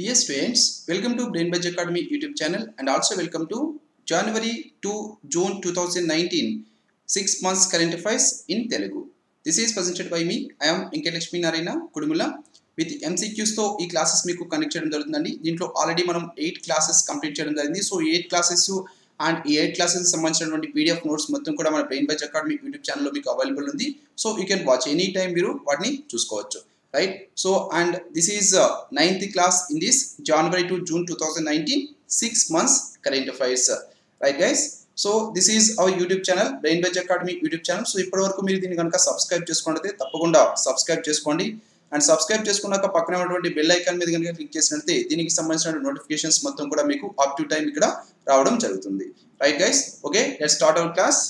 Dear students, welcome to Brain Budge Academy YouTube channel and also welcome to January to June 2019 6 months current affairs in Telugu. This is presented by me. I am Inke Lakshmi Narayana Kudumula. With ఎంసీక్యూస్తో ఈ classes మీకు connect చేయడం జరుగుతుందండి దీంట్లో already మనం eight classes complete చేయడం జరిగింది so eight classes and ఈ eight classes సంబంధించినటువంటి పీడిఎఫ్ నోట్స్ మొత్తం కూడా మన బ్రెయిన్ బజ్ అకాడమీ యూట్యూబ్ ఛానల్లో మీకు అవైలబుల్ ఉంది so you can watch any time మీరు వాటిని చూసుకోవచ్చు right so and this is uh, class in this January january June two thousand nineteen six months current right right guys so this is our YouTube channel Brain Buzz Academy YouTube channel so ఇప్పటి వరకు మీరు దీన్ని కనుక subscribe చేసుకుంటే తప్పకుండా subscribe చేసుకోండి. And subscribe చేసుకున్నాక పక్కన ఉన్నటువంటి బెల్ ఐకాన్ మీద కనుక క్లిక్ చేసినట్లయితే దీనికి సంబంధించిన నోటిఫికేషన్స్ మొత్తం కూడా మీకు అప్ టు టైం ఇక్కడ రావడం జరుగుతుంది. Right guys okay let start our class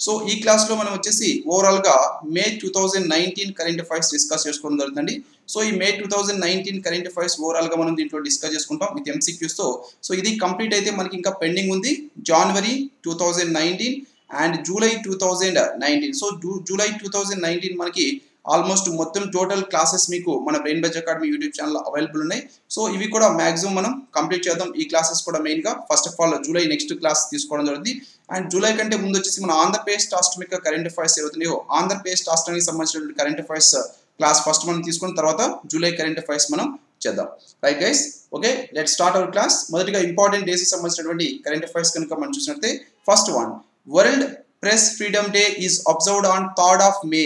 so ఈ క్లాస్లో మనం వచ్చేసి ఓవరాల్గా May two thousand nineteen current affairs discuss చేసుకోవడం జరుగుతుంది సో ఈ May two thousand nineteen current affairs ఓవరాల్గా మనం దీంట్లో డిస్కస్ చేసుకుంటాం విత్ ఎంసీక్యూస్తో సో ఇది కంప్లీట్ అయితే మనకి ఇంకా పెండింగ్ ఉంది January two thousand nineteen and July two thousand nineteen so zoo July two thousand nineteen మనకి ఆల్మోస్ట్ మొత్తం టోటల్ క్లాసెస్ మీకు మన Brain Buzz Academy YouTube channel available ఉన్నాయి. సో ఇవి కూడా మాక్సిమం మనం కంప్లీట్ చేద్దాం. ఈ క్లాసెస్ కూడా మెయిన్గా first of all July next class తీసుకోవడం జరుగుతుంది. అండ్ జూలై కంటే ముందు వచ్చేసి మన ఆంధ్రప్రదేశ్ టాస్టమిక్ కరెంట్ అఫైర్స్ ఏవైతున్నాయో ఆంధ్రప్రదేశ్ రాష్ట్రానికి సంబంధించినటువంటి కరెంట్ అఫైర్స్ క్లాస్ ఫస్ట్ మనం తీసుకున్న తర్వాత జూలై కరెంట్ అఫైర్స్ మనం చేద్దాం. Right guys okay let start our class మొదటిగా ఇంపార్టెంట్ డేస్ సంబంధించినటువంటి కరెంట్ అఫైర్స్ కనుక మనం చూసినట్లయితే first one world press freedom day is observed on third of May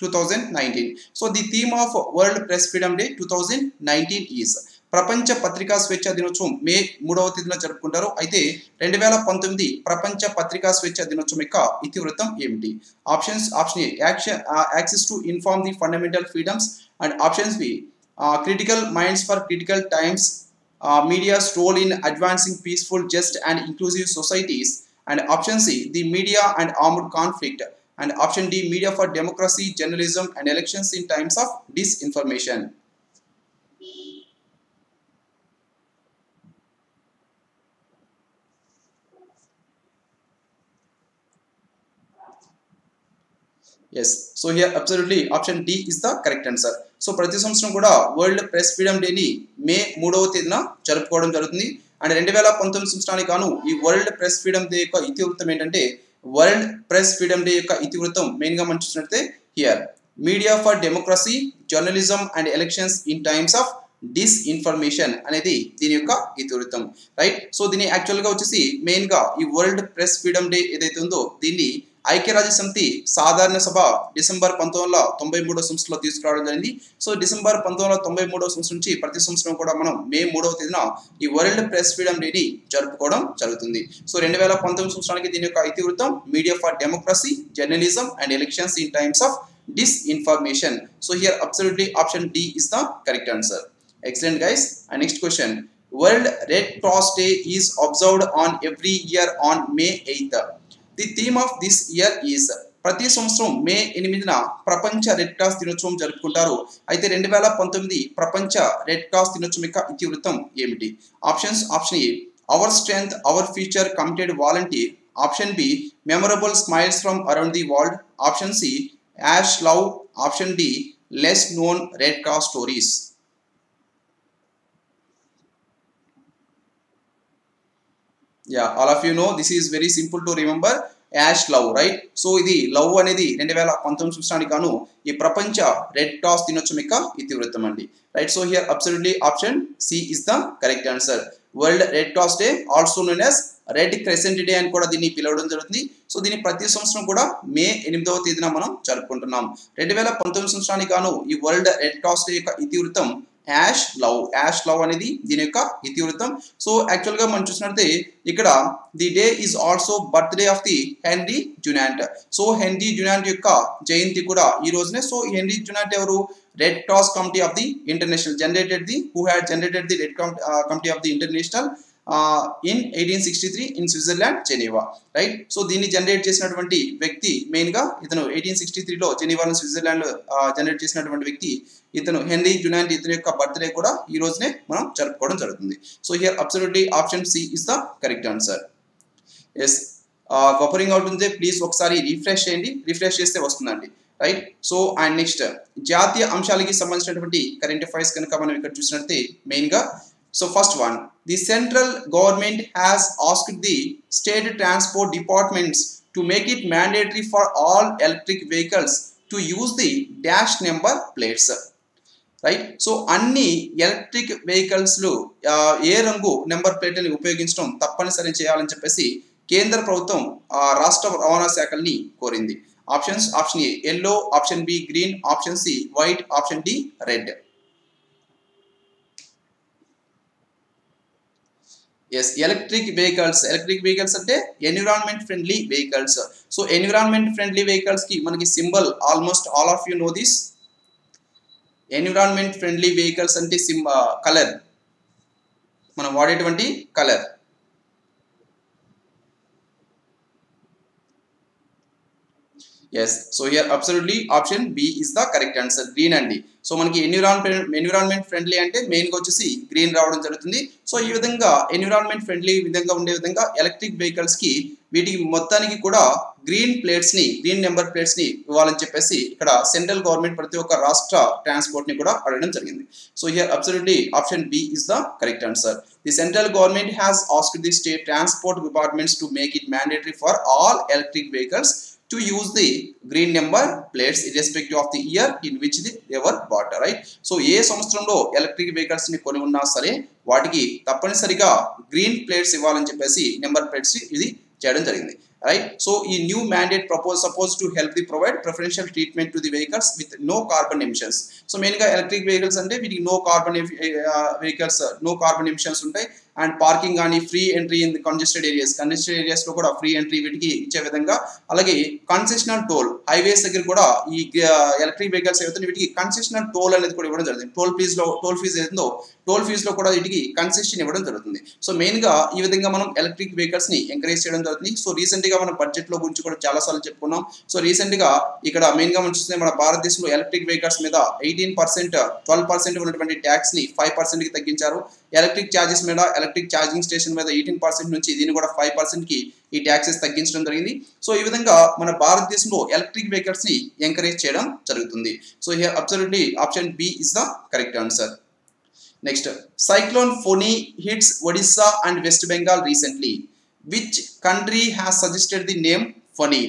2019 so the theme of world press freedom day two thousand nineteen is ప్రపంచ పత్రికా స్వేచ్ఛ దినోత్సవం మే మూడవ తేదీన జరుపుకుంటారు. అయితే రెండు వేల పంతొమ్మిది ప్రపంచ పత్రికా స్వేచ్ఛ దినోత్సవం యొక్క ఇతివృత్తం ఏమిటి? Options option A action access to inform the fundamental freedoms and options B critical minds for critical times media's role in advancing peaceful just and inclusive societies and option C the media and armed conflict and option D media for democracy, journalism and elections in times of disinformation. Yes so here absolutely option D is the correct answer so ప్రతి సంవత్సరం కూడా world press freedom డేని మే మూడవ తేదీన జరుపుకోవడం జరుగుతుంది. And రెండు వేల పంతొమ్మిది సంవత్సరానికి గాను ఈ వరల్డ్ ప్రెస్ ఫ్రీడమ్ డే యొక్క ఇతివృత్తం ఏంటంటే వరల్డ్ ప్రెస్ ఫ్రీడమ్ డే యొక్క ఇతివృత్తం మెయిన్గా మనం చూసినట్లయితే here media for democracy journalism and elections in times of disinformation అనేది దీని యొక్క ఇతివృత్తం. రైట్ సో దీని యాక్చువల్గా వచ్చేసి మెయిన్గా ఈ వరల్డ్ ప్రెస్ ఫ్రీడమ్ డే ఏదైతే ఉందో దీన్ని ఐక్యరాజ్య సమితి సాధారణ సభ డిసెంబర్ పంతొమ్మిది వందల తొంభై మూడో సంవత్సరంలో తీసుకురావడం జరిగింది. సో డిసెంబర్ పంతొమ్మిది వందల తొంభై మూడో సంవత్సరం నుంచి ప్రతి సంవత్సరం కూడా మనం మే మూడవ తేదీన ఈ వరల్డ్ ప్రెస్ ఫ్రీడమ్ డేని జరుపుకోవడం జరుగుతుంది. సో రెండు వేల పంతొమ్మిది సంవత్సరానికి దీని యొక్క ఇతివృత్తం media for democracy journalism and elections in times of disinformation. So here absolutely option D is the correct answer. Excellent guys. And next question. World red cross day is observed on every year on May eighth. The theme of this year is ప్రతి సంవత్సరం మే ఎనిమిదిన ప్రపంచ red cross దినోత్సవం జరుపుకుంటారు. అయితే రెండు వేల పంతొమ్మిది ప్రపంచ రెడ్ క్రాస్ దినోత్సవం యొక్క ఇతివృత్తం ఏమిటి? Options option A our strength our future committed volunteer option B memorable smiles from around the world option C hash love option D less known red cross stories yeah all of you know this is very simple to remember hash love right so ఇది love అనేది రెండు వేల పంతొమ్మిది సంవత్సరానికి గాను ఈ ప్రపంచ red cross దినోత్సవం యొక్క ఇతివృత్తం అండి. Right so here absolutely option C is the correct answer world red cross day also known as red crescent day అని కూడా దీన్ని పిలవడం జరుగుతుంది. సో దీన్ని ప్రతి సంవత్సరం కూడా మే ఎనిమిదవ తేదీన మనం జరుపుకుంటున్నాం. రెండు వేల పంతొమ్మిది సంవత్సరానికి గాను ఈ వరల్డ్ రెడ్ క్రాస్ డే యొక్క ఇతివృత్తం యాష్ లవ్ యాష్ లవ్ అనేది దీని యొక్క ఇతివృత్తం. సో యాక్చువల్గా మనం చూసినట్లయితే ఇక్కడ the day is also birthday of the Henry Dunant so Henry Dunant యొక్క జయంతి కూడా ఈ రోజునే. సో హెన్రీ జునాంట్ ఎవరు? Red cross committee of the international generated the who had generated the red committee of the international in eighteen sixty three in Switzerland Geneva right so దీన్ని generate చేసినటువంటి వ్యక్తి మెయిన్గా ఇతను ఎయిటీన్ సిక్స్టీ త్రీలో జెనీవాలో Switzerland generate చేసినటువంటి వ్యక్తి ఇతను హెన్రీ జునాంట్ ఇతని యొక్క బర్త్డే కూడా ఈ రోజునే మనం జరుపుకోవడం జరుగుతుంది. So here absolutely option C is the correct answer yes buffering out ఉంటే ప్లీజ్ ఒకసారి రిఫ్రెష్ చేయండి. రిఫ్రెష్ చేస్తే వస్తుందండి. రైట్ సో అండ్ నెక్స్ట్ జాతీయ అంశాలకి సంబంధించినటువంటి కరెంట్ అఫైర్స్ కనుక మనం ఇక్కడ చూసినట్లయితే మెయిన్గా so first one the central government has asked the state transport departments to make it mandatory for all electric vehicles to use the dash number plates right so అన్ని electric వెహికల్స్లు ఏ రంగు number ప్లేట్ని ఉపయోగించడం తప్పనిసరి చేయాలని చెప్పేసి కేంద్ర ప్రభుత్వం రాష్ట్ర రవాణా శాఖల్ని కోరింది. Options option A yellow option B green option C white option D red yes electric vehicles electric vehicles అంటే environment friendly vehicles so environment friendly వెహికల్స్కి మనకి symbol almost all of you know this environment friendly vehicles అంటే సిమ్ colour uh, మనం వాడేటువంటి colour yes so here absolutely option B is the correct answer green అండి so మనకి environment environment friendly అంటే మెయిన్గా వచ్చేసి గ్రీన్ రావడం జరుగుతుంది. సో ఈ విధంగా ఎన్విరాన్మెంట్ ఫ్రెండ్లీ విధంగా ఉండే విధంగా ఎలక్ట్రిక్ వెహికల్స్కి వీటికి మొత్తానికి కూడా గ్రీన్ ప్లేట్స్ని గ్రీన్ నెంబర్ ప్లేట్స్ని ఇవ్వాలని చెప్పేసి ఇక్కడ సెంట్రల్ గవర్నమెంట్ ప్రతి ఒక్క రాష్ట్ర ట్రాన్స్పోర్ట్ని కూడా అడగడం జరిగింది. So here absolutely option B is the correct answer the central government has asked the state transport departments to make it mandatory for all electric vehicles to use the green number plates irrespective of the year in which they were bought right? So ఏ సంవత్సరంలో electric వెహికల్స్ని కొని ఉన్నా సరే వాటికి తప్పనిసరిగా green plates ఇవ్వాలని చెప్పేసి నెంబర్ ప్లేట్స్ ఇది చేయడం జరిగింది రైట్ సో ఈ new mandate propose suppose to help the provide preferential treatment to the vehicles with no carbon emissions so మెయిన్గా ఎలక్ట్రిక్ వెహికల్స్ అంటే వీటికి no carbon vehicles no carbon emissions ఉంటాయి. అండ్ పార్కింగ్ కానీ free entry in the congested areas. Congested ఏరియాస్లో కూడా free entry వీటికి ఇచ్చే విధంగా అలాగే కన్సెషనల్ టోల్ హైవేస్ దగ్గర కూడా ఈ ఎలక్ట్రిక్ వెహికల్స్ ఏవైతే వీటికి కన్సెషనల్ టోల్ అనేది కూడా ఇవ్వడం జరుగుతుంది. టోల్ ఫీజులో టోల్ ఫీజు ఏదో టోల్ ఫీజులో కూడా వీటికి కన్సెషన్ ఇవ్వడం జరుగుతుంది. సో మెయిన్గా ఈ విధంగా మనం ఎలక్ట్రిక్ వెహికల్స్ని ఎంకరేజ్ చేయడం జరుగుతుంది. సో రీసెంట్గా మనం బడ్జెట్లో గురించి కూడా చాలాసార్లు చెప్పుకున్నాం. సో రీసెంట్గా ఇక్కడ మెయిన్గా మనం చూస్తే మన భారతదేశంలో ఎలక్ట్రిక్ వెహికల్స్ మీద ఎయిటీన్ పర్సెంట్ ట్వెల్వ్ పర్సెంట్ ఉన్నటువంటి ట్యాక్స్ని ఫైవ్ పర్సెంట్కి తగ్గించారు. ఎలక్ట్రిక్ ఛార్జెస్ మీద ఎలక్ట్రిక్ ఛార్జింగ్ స్టేషన్ మీద ఎయిటీన్ పర్సెంట్ నుంచి దీన్ని కూడా ఫైవ్ పర్సెంట్కి ఈ ట్యాక్సెస్ తగ్గించడం జరిగింది. సో ఈ విధంగా మన భారతదేశంలో ఎలక్ట్రిక్ వెహికల్స్ని ఎంకరేజ్ చేయడం జరుగుతుంది. So here absolutely option B is the correct answer next cyclone Fani hits Odisha and West Bengal recently which country has suggested the name Fani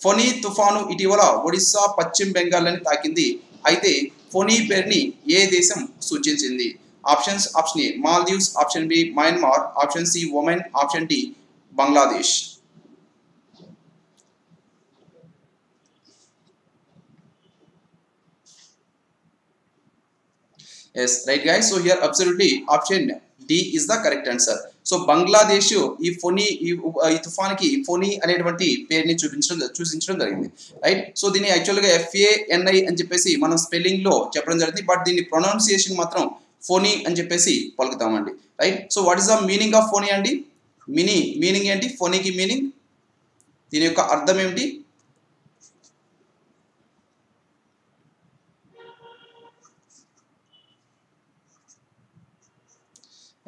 Fani తుఫాను ఇటీవల ఒడిస్సా పశ్చిమ బెంగాల్ అని తాకింది. అయితే ఫొనీ పేరుని ఏ దేశం సూచించింది? Options option A Maldives option B Myanmar option C Oman option D Bangladesh yes right guys so here absolutely option D is the correct answer so Bangladesh ఈ ఫొనీ ఈ తుఫాన్ తుఫాన్కి ఫొనీ అనేటువంటి పేరుని చూపించడం చూసించడం జరిగింది. రైట్ సో దీన్ని యాక్చువల్గా ఎఫ్ఏఎన్ఐ అని చెప్పేసి మనం స్పెల్లింగ్లో చెప్పడం జరిగింది. బట్ దీన్ని ప్రొనౌన్సియేషన్ మాత్రం ఫోనీ అని చెప్పేసి పలుకుతామండి right? So what is the meaning of Fani అండి? మినీ మీనింగ్ ఏంటి? ఫోనీకి మీనింగ్. దీని యొక్క అర్థం ఏమిటి?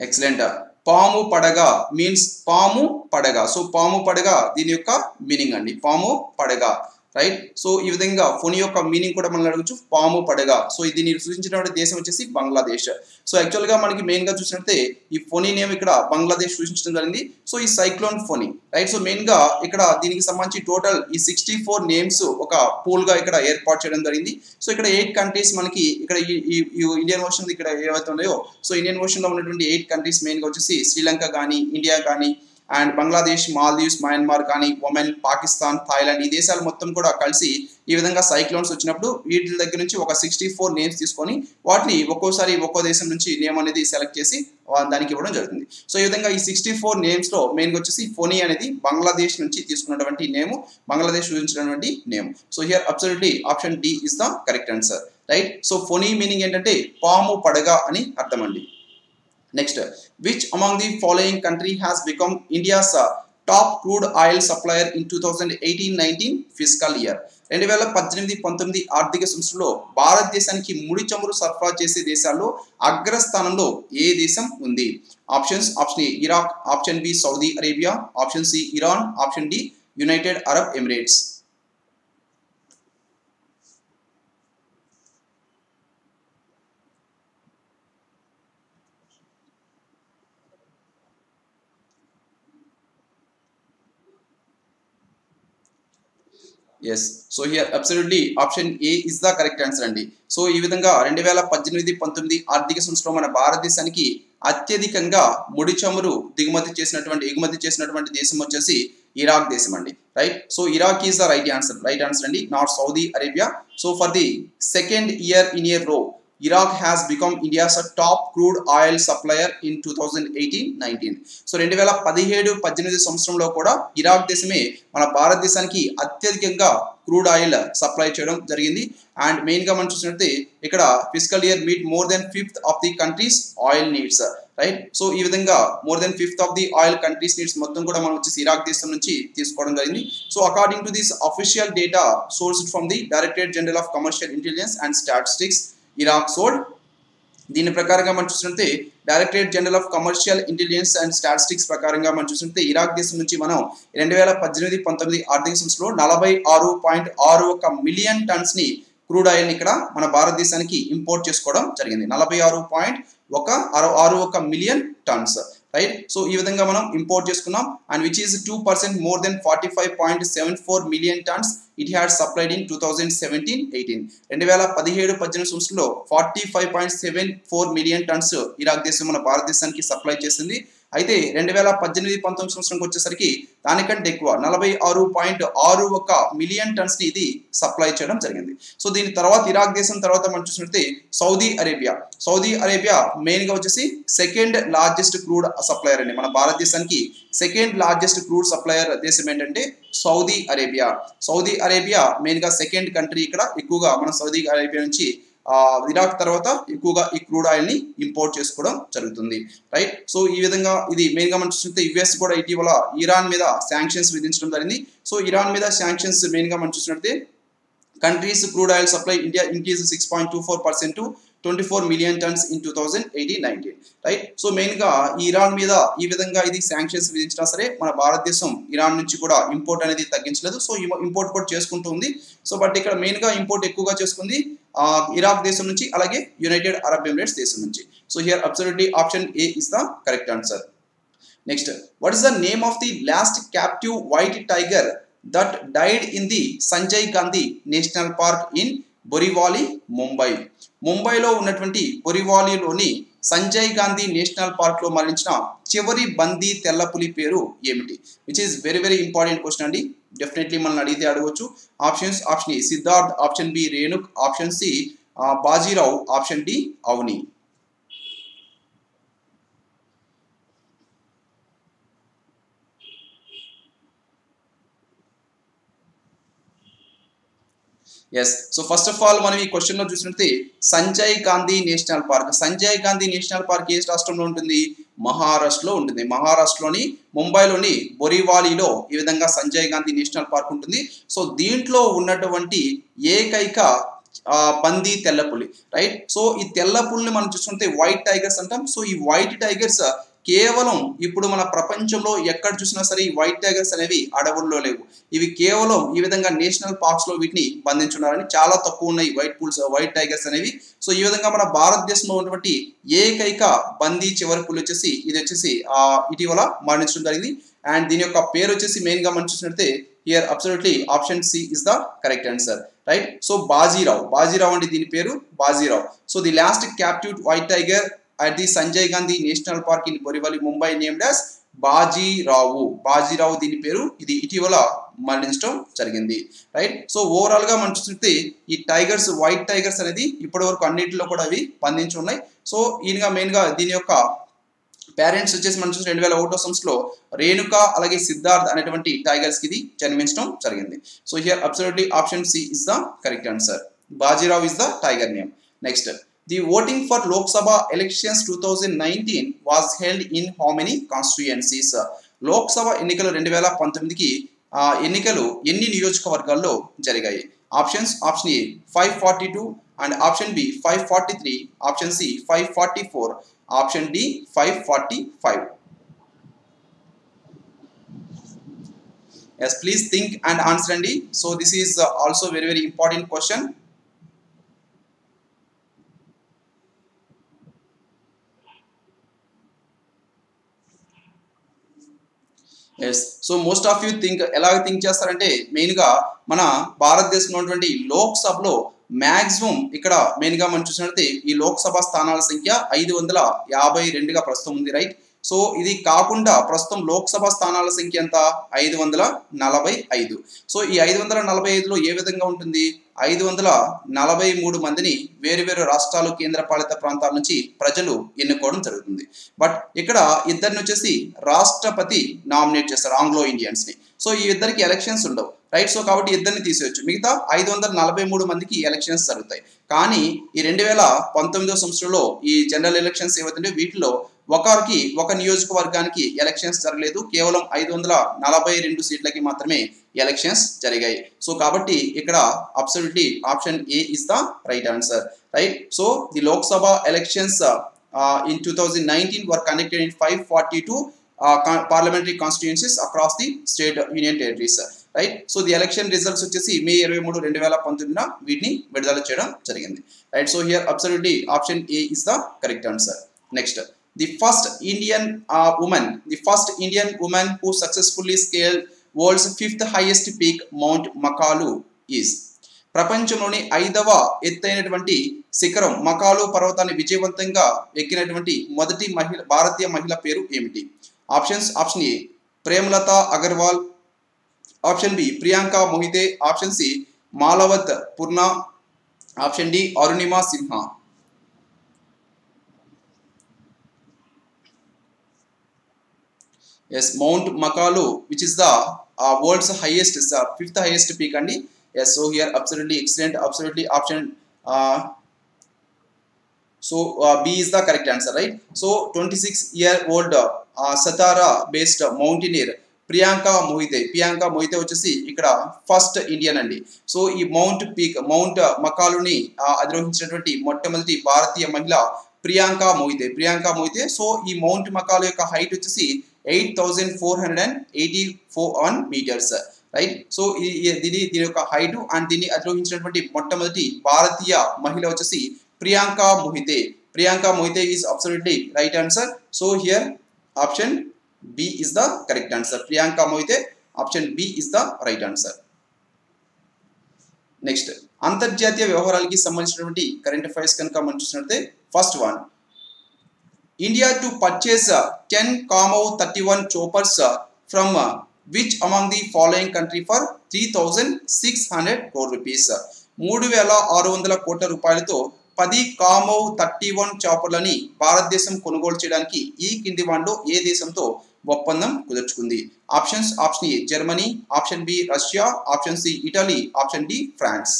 ఎక్సలెంట్ పాము పడగ మీన్స్ పాము పడగ. సో పాము పడగ దీని యొక్క మీనింగ్ అండి. పాము పడగ. రైట్ సో ఈ విధంగా ఫోని యొక్క మీనింగ్ కూడా మనం అడగచ్చు. పాము పడగ. సో దీన్ని సూచించినటువంటి దేశం వచ్చేసి బంగ్లాదేశ్. సో యాక్చువల్గా మనకి మెయిన్గా చూసినట్టే ఈ ఫొని నేమ్ ఇక్కడ బంగ్లాదేశ్ సూచించడం జరిగింది. సో ఈ సైక్లోన్ ఫొని రైట్ సో మెయిన్గా ఇక్కడ దీనికి సంబంధించి టోటల్ ఈ సిక్స్టీ ఫోర్ నేమ్స్ ఒక పూల్గా ఇక్కడ ఏర్పాటు చేయడం జరిగింది. సో ఇక్కడ ఎయిట్ కంట్రీస్ మనకి ఇక్కడ ఈ ఇండియన్ ఓషన్ ఇక్కడ ఏవైతే ఉన్నాయో సో ఇండియన్ ఓషన్లో ఉన్నటువంటి ఎయిట్ కంట్రీస్ మెయిన్గా వచ్చేసి శ్రీలంక కానీ ఇండియా కానీ అండ్ బంగ్లాదేశ్ మాల్దీవ్స్ మయన్మార్ కానీ ఒమెన్ పాకిస్తాన్ థాయిలాండ్ ఈ దేశాలు మొత్తం కూడా కలిసి ఈ విధంగా సైక్లోన్స్ వచ్చినప్పుడు వీటి దగ్గర నుంచి ఒక సిక్స్టీ ఫోర్ నేమ్స్ తీసుకొని వాటిని ఒక్కోసారి ఒక్కో దేశం నుంచి నేమ్ అనేది సెలెక్ట్ చేసి దానికి ఇవ్వడం జరుగుతుంది. సో ఈ విధంగా ఈ సిక్స్టీ ఫోర్ నేమ్స్లో మెయిన్గా వచ్చేసి ఫోనీ అనేది బంగ్లాదేశ్ నుంచి తీసుకున్నటువంటి name Bangladesh సూచించినటువంటి name. So here absolutely option D is the correct answer right so Fani meaning ఏంటంటే పాము పడగ అని అర్థం అండి. Next which among the following country has become India's top crude oil supplier in two thousand eighteen nineteen fiscal year రెండు వేల పద్దెనిమిది పంతొమ్మిది ఆర్థిక సంవత్సరంలో భారతదేశానికి ముడి చమురు సరఫరా చేసే దేశాల్లో అగ్రస్థానంలో ఏ దేశం ఉంది? Options option A Iraq option B Saudi Arabia option C Iran option D United Arab Emirates yes so here absolutely option A is the correct answer అండి. సో ఈ విధంగా రెండు వేల పద్దెనిమిది పంతొమ్మిది ఆర్థిక సంవత్సరం మన భారతదేశానికి అత్యధికంగా ముడి చమురు దిగుమతి చేసినటువంటి ఎగుమతి చేసినటువంటి దేశం వచ్చేసి ఇరాక్ దేశం అండి. Right so Iraq is the right answer right answer అండి. Not Saudi Arabia so for the second year in year row Iraq has become India's top crude oil supplier in two thousand eighteen nineteen so రెండు వేల పదిహేడు పద్దెనిమిది సంవత్సరంలో కూడా Iraq దేశమే మన భారతదేశానికి అత్యధికంగా క్రూడ్ ఆయిల్ సప్లై చేయడం జరిగింది. అండ్ మెయిన్గా మనం చూసినట్టే ఇక్కడ fiscal year meet more than fifth of the countries oil needs right so ఈ విధంగా more than fifth of the oil countries needs మొత్తం కూడా మనం వచ్చేసి ఇరాక్ దేశం నుంచి తీసుకోవడం జరిగింది. So according to this official data sourced from the directorate general of commercial intelligence and statistics Iraq sold దీని ప్రకారంగా మనం చూసినట్టే directorate general of commercial intelligence and statistics ప్రకారంగా మనం చూసినట్టే ఇరాక్ దేశం నుంచి మనం రెండు వేల పద్దెనిమిది పంతొమ్మిది ఆర్థిక సంవత్సరంలో నలభై ఆరు పాయింట్ ఆరు ఒక మిలియన్ టన్స్ని క్రూడ్ ఆయిల్ని ఇక్కడ మన భారతదేశానికి ఇంపోర్ట్ చేసుకోవడం జరిగింది. నలభై ఆరు పాయింట్ ఒక ఆరు ఆరు ఒక మిలియన్ టన్స్. రైట్ సో ఈ విధంగా మనం ఇంపోర్ట్ చేసుకున్నాం and which is two percent more than forty five point seven four million tons it had supplied in two thousand seventeen eighteen రెండు వేల పదిహేడు పద్దెనిమిది సంవత్సరంలో forty five point seven four million tons Iraq దేశం మన భారతదేశానికి supply చేసింది. అయితే రెండు వేల పద్దెనిమిది పంతొమ్మిది సంవత్సరంకి వచ్చేసరికి దానికంటే ఎక్కువ నలభై ఆరు పాయింట్ ఆరు ఒక మిలియన్ టన్స్ని ఇది సప్లై చేయడం జరిగింది. సో దీని తర్వాత ఇరాక్ దేశం తర్వాత మనం చూసినట్టే సౌదీ అరేబియా. సౌదీ అరేబియా మెయిన్గా వచ్చేసి సెకండ్ లార్జెస్ట్ క్రూడ్ సప్లయర్ అండి. మన భారతదేశానికి సెకండ్ లార్జెస్ట్ క్రూడ్ సప్లయర్ దేశం ఏంటంటే సౌదీ అరేబియా. సౌదీ అరేబియా మెయిన్గా సెకండ్ కంట్రీ ఇక్కడ ఎక్కువగా మన సౌదీ అరేబియా నుంచి ఇరాక్ తర్వాత ఎక్కువగా ఈ క్రూడ్ ఆయిల్ని ఇంపోర్ట్ చేసుకోవడం జరుగుతుంది రైట్? సో ఈ విధంగా ఇది మెయిన్గా మనం చూస్తుంటే యుఎస్ కూడా ఇటీవల ఇరాన్ మీద శాంక్షన్స్ విధించడం జరిగింది. సో ఇరాన్ మీద శాంక్షన్స్ మెయిన్గా మనం చూసినట్టే countries crude oil supply India increase six point two four percent twenty four million tons in two thousand eighteen nineteen right so మెయిన్గా ఇరాన్ మీద ఈ విధంగా ఇది శాంక్షన్స్ విధించినా సరే మన భారతదేశం ఇరాన్ నుంచి కూడా ఇంపోర్ట్ అనేది తగ్గించలేదు. సో ఇంపోర్ట్ కూడా చేసుకుంటుంది సో బట్ ఇక్కడ మెయిన్గా ఇంపోర్ట్ ఎక్కువగా చేసుకుంది ఇరాక్ దేశం నుంచి అలాగే యునైటెడ్ అరబ్ ఎమిరేట్స్ దేశం నుంచి. So here absolutely option A is the correct answer next what is the name of the last captive white tiger that died in the Sanjay Gandhi national park in Borivali Mumbai ముంబైలో ఉన్నటువంటి బొరివాలీలోని Sanjay Gandhi national పార్క్లో మరణించిన చివరి బందీ తెల్లపులి పేరు ఏమిటి? Which is very very important question అండి. డెఫినెట్లీ మనం అడిగితే అడగవచ్చు options option A Siddharth option B Renuk option C Bajirao option D Avani. Yes so first of all మనం ఈ క్వశ్చన్లో చూసినట్లయితే Sanjay Gandhi national park Sanjay Gandhi national park ఏ రాష్ట్రంలో ఉంటుంది? మహారాష్ట్రలో ఉంటుంది. మహారాష్ట్రలోని ముంబైలోని బొరివాలీలో ఈ విధంగా సంజయ్ గాంధీ నేషనల్ పార్క్ ఉంటుంది. సో దీంట్లో ఉన్నటువంటి ఏకైక పంది తెల్లపులి. రైట్ సో ఈ తెల్లపుల్ని మనం చూసుకుంటే వైట్ టైగర్స్ అంటాం. సో ఈ వైట్ టైగర్స్ కేవలం ఇప్పుడు మన ప్రపంచంలో ఎక్కడ చూసినా సరే ఈ వైట్ టైగర్స్ అనేవి అడవుల్లో లేవు. ఇవి కేవలం ఈ విధంగా నేషనల్ పార్క్స్లో వీటిని బంధించున్నారని చాలా తక్కువ ఉన్నాయి వైట్ పూల్స్ వైట్ టైగర్స్ అనేవి. సో ఈ విధంగా మన భారతదేశంలో ఉన్నటువంటి ఏకైక బందీ చివరి పులి వచ్చేసి ఇది వచ్చేసి ఆ ఇటీవల మరణించడం జరిగింది. అండ్ దీని యొక్క పేరు వచ్చేసి మెయిన్గా మనం చూసినట్లయితే here absolutely option C is the correct answer right so Bajirao. Bajirao అంటే దీని పేరు? Bajirao. So the last captive white tiger at the Sanjay Gandhi National Park in Borivali, Mumbai named as Bajirao. Bajirao దీని పేరు. ఇది ఇటీవల మరణించడం జరిగింది. Right? So ఓవరాల్గా మనం చూస్తే ఈ టైగర్స్ వైట్ టైగర్స్ అనేది ఇప్పటి వరకు అన్నింటిలో కూడా అవి బంధించి ఉన్నాయి. సో ఈయనగా మెయిన్గా దీని యొక్క పేరెంట్స్ వచ్చేసి మనం చూసి రెండు వేల ఒకటో సంవత్సరంలో రేణుక అలాగే సిద్ధార్థ్ అనేటువంటి టైగర్స్కి ఇది జన్మించడం జరిగింది. So here absolutely option C is the correct answer Bajirao is the tiger name next The voting for Lok Sabha elections 2019 was held in how many constituencies? Lok Sabha ఎన్నికలు రెండు వేల పంతొమ్మిదికి ఎన్నికలు ఎన్ని నియోజకవర్గాల్లో జరిగాయి? Options option A five forty two and option B five forty three option C five forty four option D five forty five yes please think and. Answer అండి so this is also very very important question yes so most of you think ఎలా think చేస్తారంటే మెయిన్గా మన భారతదేశంలో ఉన్నటువంటి లోక్సభలో maximum ఇక్కడ మెయిన్గా మనం చూసినట్లయితే ఈ లోక్సభ స్థానాల సంఖ్య ఐదు వందల యాభై రెండుగా ప్రస్తుతం ఉంది రైట్ సో ఇది కాకుండా ప్రస్తుతం లోక్సభ స్థానాల సంఖ్య ఎంత? ఐదు వందల నలభై ఐదు. సో ఈ ఐదు వందల నలభై ఐదులో ఏ విధంగా ఉంటుంది? ఐదు వందల నలభై మూడు మందిని వేరు వేరు రాష్ట్రాలు కేంద్రపాలిత ప్రాంతాల నుంచి ప్రజలు ఎన్నుకోవడం జరుగుతుంది. బట్ ఇక్కడ ఇద్దరిని వచ్చేసి రాష్ట్రపతి నామినేట్ చేస్తారు ఆంగ్లో ఇండియన్స్ని. సో ఈ ఇద్దరికి ఎలక్షన్స్ ఉండవు. రైట్? సో కాబట్టి ఇద్దరిని తీసేయచ్చు. మిగతా ఐదు వందల నలభై మూడు మందికి ఎలక్షన్స్ జరుగుతాయి. కానీ ఈ రెండు వేల పంతొమ్మిదో సంవత్సరంలో ఈ జనరల్ ఎలక్షన్స్ ఏవైతుంటే వీటిలో ఒకరికి ఒక నియోజకవర్గానికి ఎలక్షన్స్ జరగలేదు. కేవలం ఐదు వందల నలభై రెండు సీట్లకి మాత్రమే ఎలక్షన్స్ జరిగాయి. సో కాబట్టి ఇక్కడ absolutely option A is the right answer. Right? So the Lok Sabha elections in two thousand nineteen were conducted in five forty two parliamentary constituencies across the state union territories. Right? So the election results వచ్చేసి May ఇరవై మూడు రెండు వేల పంతొమ్మిదిన వీటిని విడుదల చేయడం జరిగింది. Right? So here absolutely option A is the correct answer. Next. The first Indian women the first Indian women who successfully scale world's fifth highest peak mount Makalu is ప్రపంచంలోని ఐదవ ఎత్తైనటువంటి శిఖరం మకాలు పర్వతాన్ని విజయవంతంగా ఎక్కినటువంటి మొదటి మహిళ భారతీయ మహిళ పేరు ఏమిటి? Options option A Premalatha Agarwal option B Priyanka Mohite option C Malavath Purna option D Arunima Sinha yes mount Makalu which is the world's highest fifth highest peak అండి yes so here absolutely excellent absolutely option so B is the correct answer right so twenty six year old Satara based mountaineer Priyanka Mohite Priyanka Mohite వచ్చేసి ఇక్కడ first Indian అండి. So ఈ mount peak mount మకాలుని అధిరోహించినటువంటి మొట్టమొదటి భారతీయ మహిళ Priyanka Mohite Priyanka Mohite so ఈ మౌంట్ మకాలు యొక్క హైట్ వచ్చేసి eight thousand four hundred and eighty four metres right so దీని దీని యొక్క హైట్ అండ్ దీన్ని అధిరోహించినటువంటి మొట్టమొదటి భారతీయ మహిళ వచ్చేసి Priyanka Mohite. Priyanka Mohite is absolutely right answer so here option B is the correct answer Priyanka Mohite option B is the right answer next అంతర్జాతీయ వ్యవహారాలకి సంబంధించినటువంటి కరెంట్ అఫైర్స్ కనుక మనం చూసినట్లయితే first one India to purchase ten Kamov thirty one choppers from which among the following country for three thousand six hundred rupees మూడు వేల ఆరు వందల కోట్ల రూపాయలతో పది కామో థర్టీ వన్ చాపర్లని భారతదేశం కొనుగోలు చేయడానికి ఈ కింది వాటిలో ఏ దేశంతో ఒప్పందం కుదుర్చుకుంది? Options option A Germany option B Russia option C Italy option D France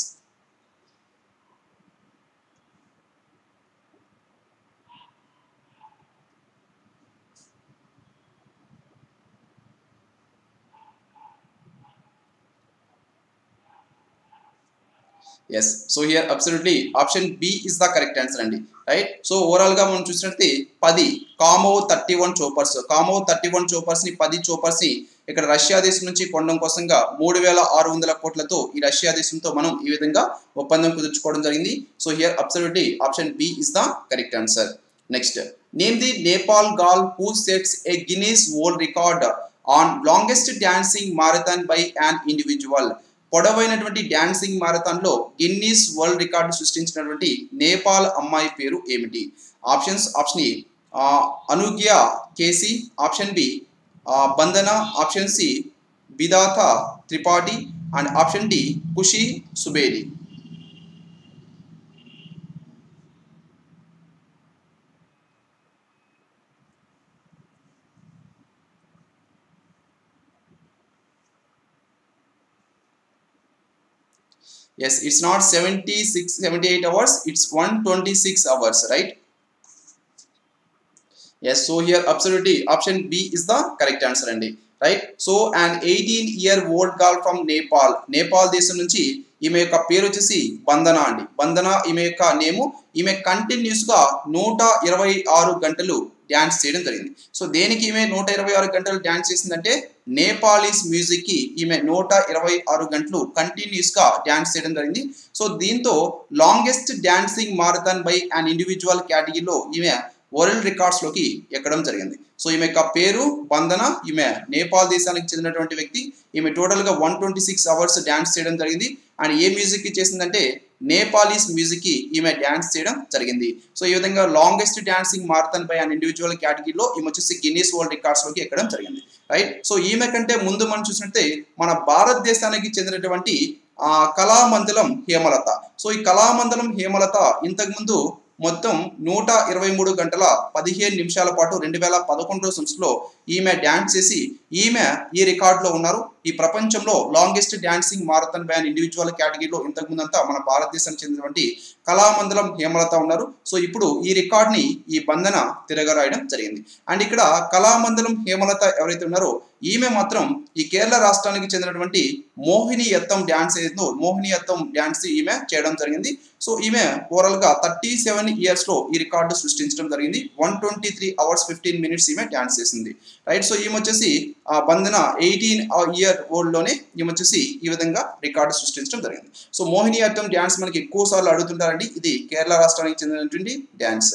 yes so here absolutely option B is the correct answer అండి. రైట్ సో ఓవరాల్గా మనం చూసినట్టు పది Kamov thirty one choppers Kamov thirty one చోపర్స్ని పది చోపర్స్ని ఇక్కడ Russia దేశం నుంచి కొనడం కోసంగా మూడు వేల ఆరు వందల కోట్లతో ఈ రష్యా దేశంతో మనం ఈ విధంగా ఒప్పందం కుదుర్చుకోవడం జరిగింది. So here absolutely option B is the correct answer next name the Nepal girl who sets a Guinness world record on longest dancing marathon by an individual పొడవైనటువంటి dancing మారథాన్లో గిన్నీస్ వరల్డ్ రికార్డు సృష్టించినటువంటి నేపాల్ అమ్మాయి పేరు ఏమిటి? Options option A Anugya KC option B Bandana option C Bidatha Tripathi and option D Khushi Subedi yes it's not 76 78 hours it's 126 hours right? Yes so here absolutely option b is the correct answer అండి right so and eighteen year old girl from Nepal Nepal దేశం నుంచి ఈమె యొక్క పేరు వచ్చేసి వందన అండి. వందన ఈమె యొక్క నేము ఈమె కంటిన్యూస్గా నూట ఇరవై ఆరు గంటలు డ్యాన్స్ చేయడం జరిగింది. సో దేనికి ఈమె నూట ఇరవై ఆరు గంటలు డ్యాన్స్ చేసిందంటే నేపాలీస్ మ్యూజిక్కి ఈమె నూట ఇరవై ఆరు గంటలు కంటిన్యూస్గా డ్యాన్స్ చేయడం జరిగింది. సో దీంతో longest dancing marathon by and individual కేటగిరీలో ఈమె వరల్డ్ రికార్డ్స్లోకి ఎక్కడం జరిగింది. సో ఈమె యొక్క పేరు బంధన ఈమె నేపాల్ దేశానికి చెందినటువంటి వ్యక్తి. ఈమె టోటల్గా one twenty six hours dance చేయడం జరిగింది. అండ్ ఏ మ్యూజిక్కి చేసిందంటే నేపాలీస్ మ్యూజిక్కి ఈమె డాన్స్ చేయడం జరిగింది. సో ఈ విధంగా longest dancing marathon by and individual కేటగిరీలో ఈమె వచ్చేసి గిన్నీస్ వరల్డ్ రికార్డ్స్లోకి ఎక్కడం జరిగింది. రైట్ సో ఈమె కంటే ముందు మనం చూసినట్టే మన భారతదేశానికి చెందినటువంటి ఆ కళామందలం హేమలత. సో ఈ కళామందలం హేమలత ఇంతకు ముందు మొత్తం నూట ఇరవై మూడు గంటల పదిహేను నిమిషాల పాటు రెండు వేల పదకొండో సంవత్సరంలో ఈమె డ్యాన్స్ చేసి ఈమె ఈ రికార్డులో ఉన్నారు. ఈ ప్రపంచంలో longest dancing marathon by an individual కేటగిరీలో ఇంతకు ముందంతా మన భారతదేశానికి చెందినటువంటి కళామందలం హేమలత ఉన్నారు. సో ఇప్పుడు ఈ రికార్డ్ని ఈ బంధన తిరగరాయడం జరిగింది. అండ్ ఇక్కడ కళామందలం హేమలత ఎవరైతే ఉన్నారో ఈమె మాత్రం ఈ కేరళ రాష్ట్రానికి చెందినటువంటి మోహిని ఎత్తం డ్యాన్స్ ఏదో మోహిని ఎత్తం డ్యాన్స్ ఈమె చేయడం జరిగింది. సో ఈమె ఓవరాల్గా థర్టీ సెవెన్ ఇయర్స్లో ఈ రికార్డు సృష్టించడం జరిగింది. One twenty three hours fifteen minutes ఈమె డ్యాన్స్ చేసింది. రైట్ సో ఈమె వచ్చేసి ఆ బంధన ఎయిటీన్ ఇయర్ ఓల్డ్లోనే ఈమె వచ్చేసి ఈ విధంగా రికార్డు సృష్టించడం జరిగింది. సో మోహిని అట్టం డ్యాన్స్ మనకి ఎక్కువ సార్లు అడుగుతుంటారండి. ఇది కేరళ రాష్ట్రానికి చెందినటువంటి dance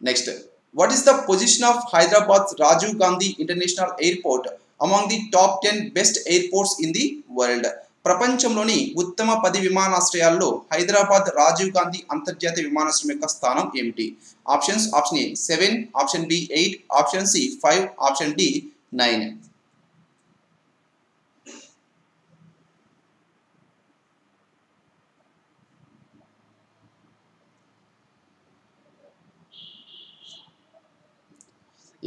next. What is the position of Hyderabad Rajiv Gandhi international airport among the top ten best airports in the world ప్రపంచంలోని ఉత్తమ పది విమానాశ్రయాల్లో హైదరాబాద్ రాజీవ్ గాంధీ అంతర్జాతీయ విమానాశ్రయం యొక్క స్థానం ఏమిటి? Options option A seven option B eight option C five option D nine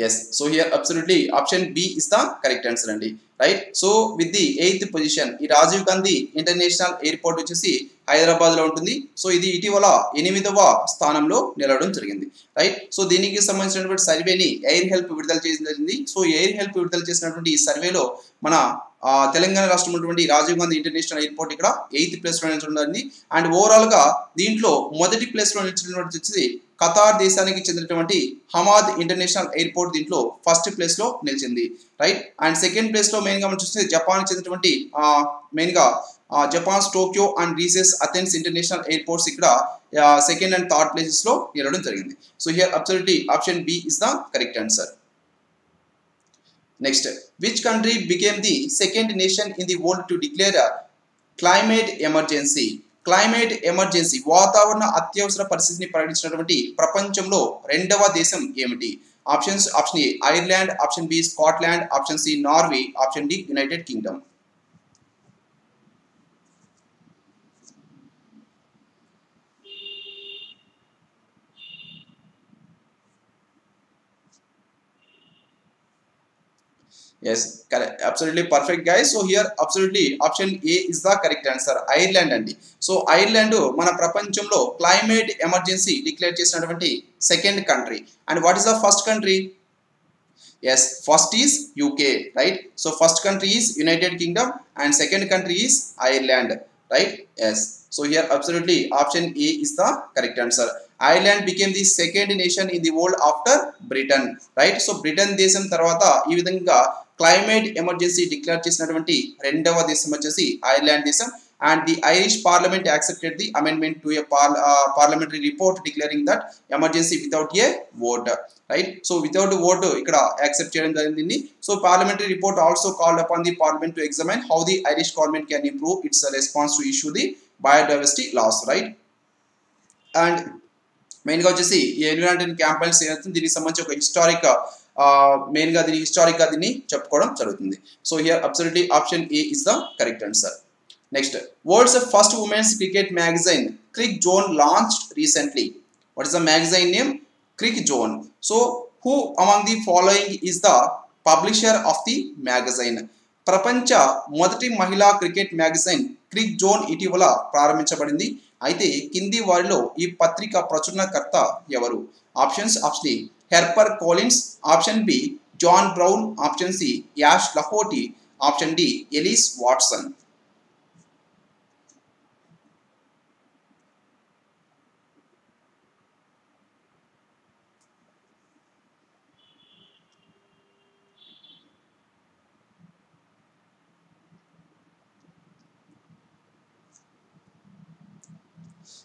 yes so here absolutely option B is the correct answer అండి. Right so with the eighth position ఈ రాజీవ్ గాంధీ ఇంటర్నేషనల్ ఎయిర్పోర్ట్ వచ్చేసి హైదరాబాద్లో ఉంటుంది. So ఇది ఇటీవల ఎనిమిదవ స్థానంలో నిలవడం జరిగింది. రైట్ సో దీనికి సంబంధించినటువంటి సర్వేని ఎయిర్ హెల్ప్ విడుదల చేసిన జరిగింది. సో ఎయిర్ హెల్ప్ విడుదల చేసినటువంటి ఈ సర్వేలో మన తెలంగాణ రాష్ట్రం ఉన్నటువంటి రాజీవ్ గాంధీ ఇంటర్నేషనల్ ఎయిర్పోర్ట్ ఇక్కడ ఎయిత్ ప్లేస్లో నిలిచడం అండ్ ఓవరాల్గా దీంట్లో మొదటి ప్లేస్లో నిలిచినటువంటి వచ్చేసి ఖతార్ దేశానికి చెందినటువంటి హమాద్ ఇంటర్నేషనల్ ఎయిర్పోర్ట్ దీంట్లో ఫస్ట్ ప్లేస్లో నిలిచింది రైట్ అండ్ సెకండ్ ప్లేస్లో మెయిన్గా మనం చూస్తే జపాన్ చెందినటువంటి మెయిన్గా Japan's Tokyo and Greece's Athens international airports ఇక్కడ సెకండ్ అండ్ థర్డ్ ప్లేసెస్లో నిలవడం జరిగింది. So here absolutely option B is the correct answer next which country became the second nation in the world to declare climate emergency climate emergency వాతావరణ అత్యవసర పరిస్థితిని ప్రకటించినటువంటి ప్రపంచంలో రెండవ దేశం ఏమిటి? Options option A Ireland option B Scotland option C Norway option D United Kingdom. Yes correct. Absolutely perfect guys. So here absolutely option a is the correct answer Ireland అండి so Ireland మన ప్రపంచంలో climate emergency declare చేసినటువంటి second country and what is the first country yes first is UK right so first country is United Kingdom and second country is Ireland right yes so here absolutely option A is the correct answer Ireland became the second nation in the world after Britain right so Britain దేశం తర్వాత ఈ విధంగా climate emergency declare చేసినటువంటి రెండవ దేశం వచ్చేసి Ireland దేశం. And the Irish parliament accepted the amendment to a parliamentary report declaring that emergency without a vote. Right? So without vote ఇక్కడ యాక్సెప్ట్ చేయడం జరిగింది. So parliamentary report also called upon the parliament to examine how the Irish government can improve its response to issue the biodiversity loss. Right? And మెయిన్గా వచ్చేసి ఈ environment campaigns ఏదైతే దీనికి సంబంధించి ఒక హిస్టారిక్ మెయిన్గా దీని హిస్టారిక్గా దీన్ని చెప్పుకోవడం జరుగుతుంది. So here absolutely option A is the correct answer next world's first women's cricket magazine CricZone launched recently what is the magazine name CricZone so who among the following is the publisher of the magazine ప్రపంచ మొదటి మహిళా cricket magazine Crick zone ఇటీవల ప్రారంభించబడింది. అయితే కింది వారిలో ఈ పత్రిక ప్రచురణకర్త ఎవరు? Options option A HarperCollins option B John Brown option C Yash Lahoti option D Elise Watson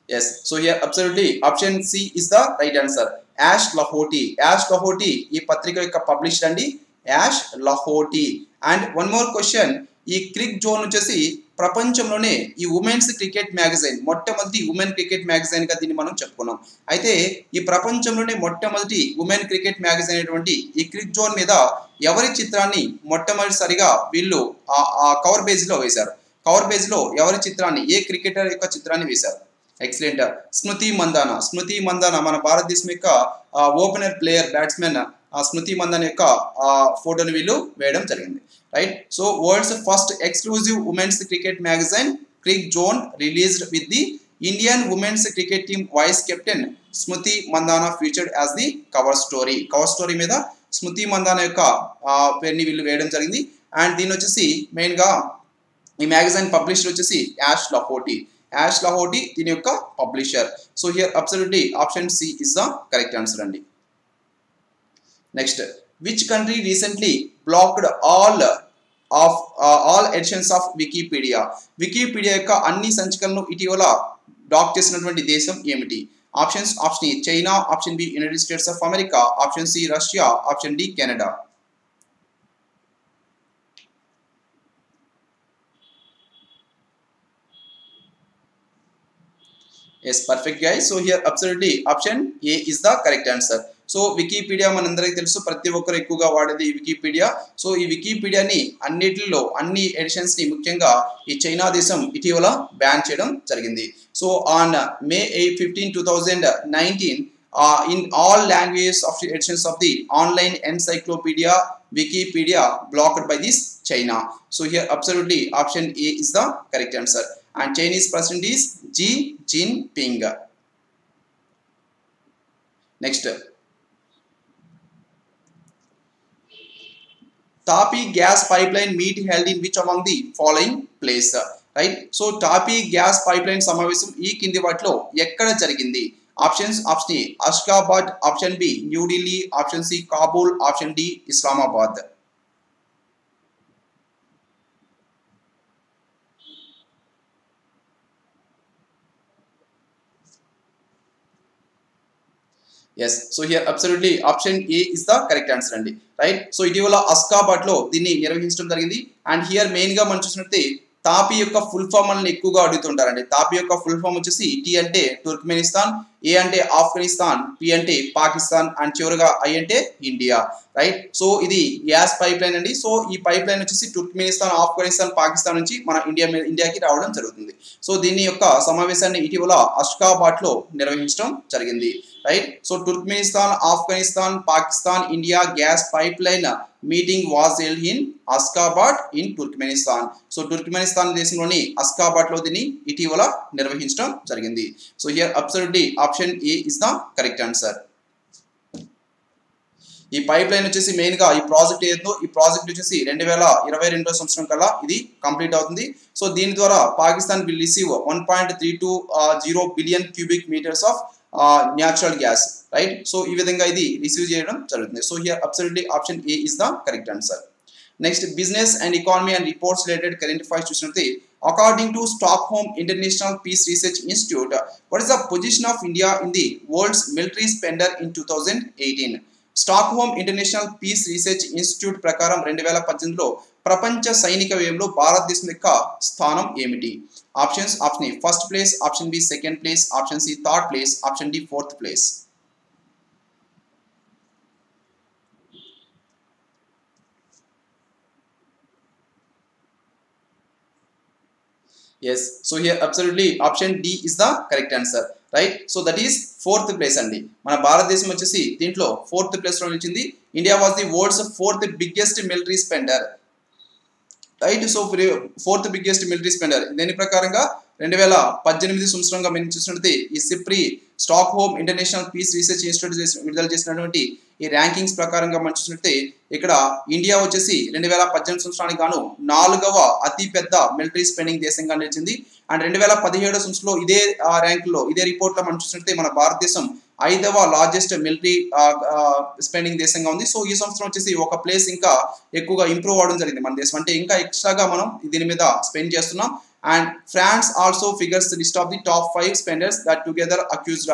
Yes. So here absolutely option C is the right answer. Yash Lahoti Yash Lahoti ఈ పత్రిక యొక్క పబ్లిషర్ అండి Yash Lahoti. And one more question ఈ Crick zone వచ్చేసి ప్రపంచంలోనే ఈ women's cricket magazine మొట్టమొదటి women cricket మ్యాగజైన్గా దీన్ని మనం చెప్పుకున్నాం. అయితే ఈ ప్రపంచంలోనే మొట్టమొదటి ఉమెన్ క్రికెట్ మ్యాగజైన్ అయినటువంటి ఈ క్రిక్ జోన్ మీద ఎవరి చిత్రాన్ని మొట్టమొదటిసారిగా వీళ్ళు ఆ కవర్ పేజ్లో వేశారు? కవర్ పేజ్లో ఎవరి చిత్రాన్ని ఏ క్రికెటర్ యొక్క చిత్రాన్ని వేశారు? ఎక్సలెంట్ స్మృతి మందాన స్మృతి మందాన మన భారతదేశం యొక్క opener player batsmen Smriti Mandhana యొక్క ఫోటోని వీళ్ళు వేయడం జరిగింది. Right so world's first exclusive women's cricket magazine CricZone released with the Indian women's cricket team vice captain Smriti Mandhana featured as the cover story cover story మీద స్మృతి మందాన యొక్క పేరుని వీళ్ళు వేయడం జరిగింది. అండ్ దీని వచ్చేసి మెయిన్గా ఈ మ్యాగజైన్ పబ్లిషర్ వచ్చేసి యాష్ లహోటి యాష్ లహోటి దీని యొక్క publisher so here absolutely option C is the correct answer అండి. Next which country recently blocked all of all editions of Wikipedia Wikipedia యొక్క అన్ని సంచికలను ఇటీవల బ్లాక్ చేసినటువంటి దేశం ఏమిటి? Options option A China option B United States of America option C Russia option D Canada yes perfect guys so here absolutely option A is the correct answer so Wikipedia మనందరికీ తెలుసు. ప్రతి ఒక్కరు ఎక్కువగా వాడేది Wikipedia so ఈ వికీపీడియాని అన్నిటిలో అన్ని ఎడిషన్స్ని ముఖ్యంగా ఈ చైనా దేశం ఇటీవల బ్యాన్ చేయడం జరిగింది. So on May eight fifteen two thousand nineteen in all languages of editions of the online encyclopedia Wikipedia blocked by this China so here absolutely option A is the correct answer and Chinese president is Xi Jinping. Next. Tapi gas pipeline meet held in which among the following place? Right so TAPI gas pipeline సమావేశం ఈ కింది వాటిలో ఎక్కడ జరిగింది options option A Ashgabat option B New Delhi option C Kabul option D Islamabad yes so here absolutely option A is the correct answer అండి. Right so ఇటీవల అస్కాబాద్లో దీన్ని నిర్వహించడం జరిగింది. అండ్ హియర్ మెయిన్గా మనం చూసినట్టే తాపి యొక్క ఫుల్ ఫామ్ అని ఎక్కువగా అడుగుతుంటారండి. తాపి యొక్క ఫుల్ ఫామ్ వచ్చేసి టీ అంటే టుర్క్మెనిస్తాన్ ఏ అంటే ఆఫ్ఘనిస్తాన్ పి అంటే పాకిస్తాన్ అండ్ చివరిగా ఐ అంటే ఇండియా రైట్ సో ఇది గ్యాస్ పైప్ లైన్ అండి. సో ఈ పైప్ లైన్ వచ్చేసి టుర్క్మెనిస్తాన్ ఆఫ్ఘనిస్తాన్ పాకిస్తాన్ నుంచి మన ఇండియా ఇండియాకి రావడం జరుగుతుంది. సో దీని యొక్క సమావేశాన్ని ఇటీవల అష్కాబాద్లో నిర్వహించడం జరిగింది. Right so Turkmenistan Afghanistan Pakistan India gas pipeline meeting was held in Ashgabat in Turkmenistan so Turkmenistan దేశంలోని అస్కాబాద్లో దీన్ని ఇటీవల నిర్వహించడం జరిగింది. So here absolutely option A is the correct answer ఈ పైప్ లైన్ వచ్చేసి మెయిన్గా ఈ ప్రాజెక్ట్ ఏదో ఈ ప్రాజెక్ట్ వచ్చేసి రెండు వేల ఇరవై రెండో సంవత్సరం కల్లా ఇది కంప్లీట్ అవుతుంది. సో దీని ద్వారా Pakistan will receive one point three two zero billion cubic metres of natural gas right so ఈ విధంగా ఇది రిసీవ్ చేయడం జరుగుతుంది. So here absolutely option A is the correct answer next business and economy and reports related current affairs చూసినట్లయితే according to Stockholm international peace research institute what is the position of India in the world's military spender in two thousand eighteen Stockholm international peace research institute ప్రకారం రెండు వేల పద్దెనిమిదిలో ప్రపంచ సైనిక వ్యయంలో భారతదేశం యొక్క స్థానం ఏమిటి? Options option A first place option B second place option C third place option D fourth place. Yes so here absolutely option D is the correct answer right so that is fourth place అండి. మన భారతదేశం వచ్చేసి దీంట్లో fourth ప్లేస్లో నిలిచింది. India was the world's fourth biggest military spender right so fourth biggest military spender. దీని ప్రకారంగా? రెండు వేల పద్దెనిమిది సంవత్సరంగా మేము చూసినట్టు ఈ SIPRI Stockholm home international peace research institute విడుదల చేసినటువంటి ఈ ర్యాంకింగ్స్ ప్రకారంగా మనం చూసినట్టు ఇక్కడ ఇండియా వచ్చేసి రెండు వేల పద్దెనిమిది సంవత్సరానికి గాను నాలుగవ అతి పెద్ద మిలిటరీ స్పెండింగ్ దేశంగా నిలిచింది. అండ్ రెండు వేల పదిహేడు సంవత్సరంలో ఇదే ర్యాంకులో ఇదే రిపోర్ట్లో మనం చూసినట్టు మన భారతదేశం ఐదవ లార్జెస్ట్ మిలిటరీ స్పెండింగ్ దేశంగా ఉంది. సో ఈ సంవత్సరం వచ్చేసి ఒక ప్లేస్ ఇంకా ఎక్కువగా ఇంప్రూవ్ అవడం జరిగింది మన దేశం. అంటే ఇంకా ఎక్స్ట్రాగా మనం దీని మీద స్పెండ్ చేస్తున్నాం. And France also figures list of the top five spenders that together accused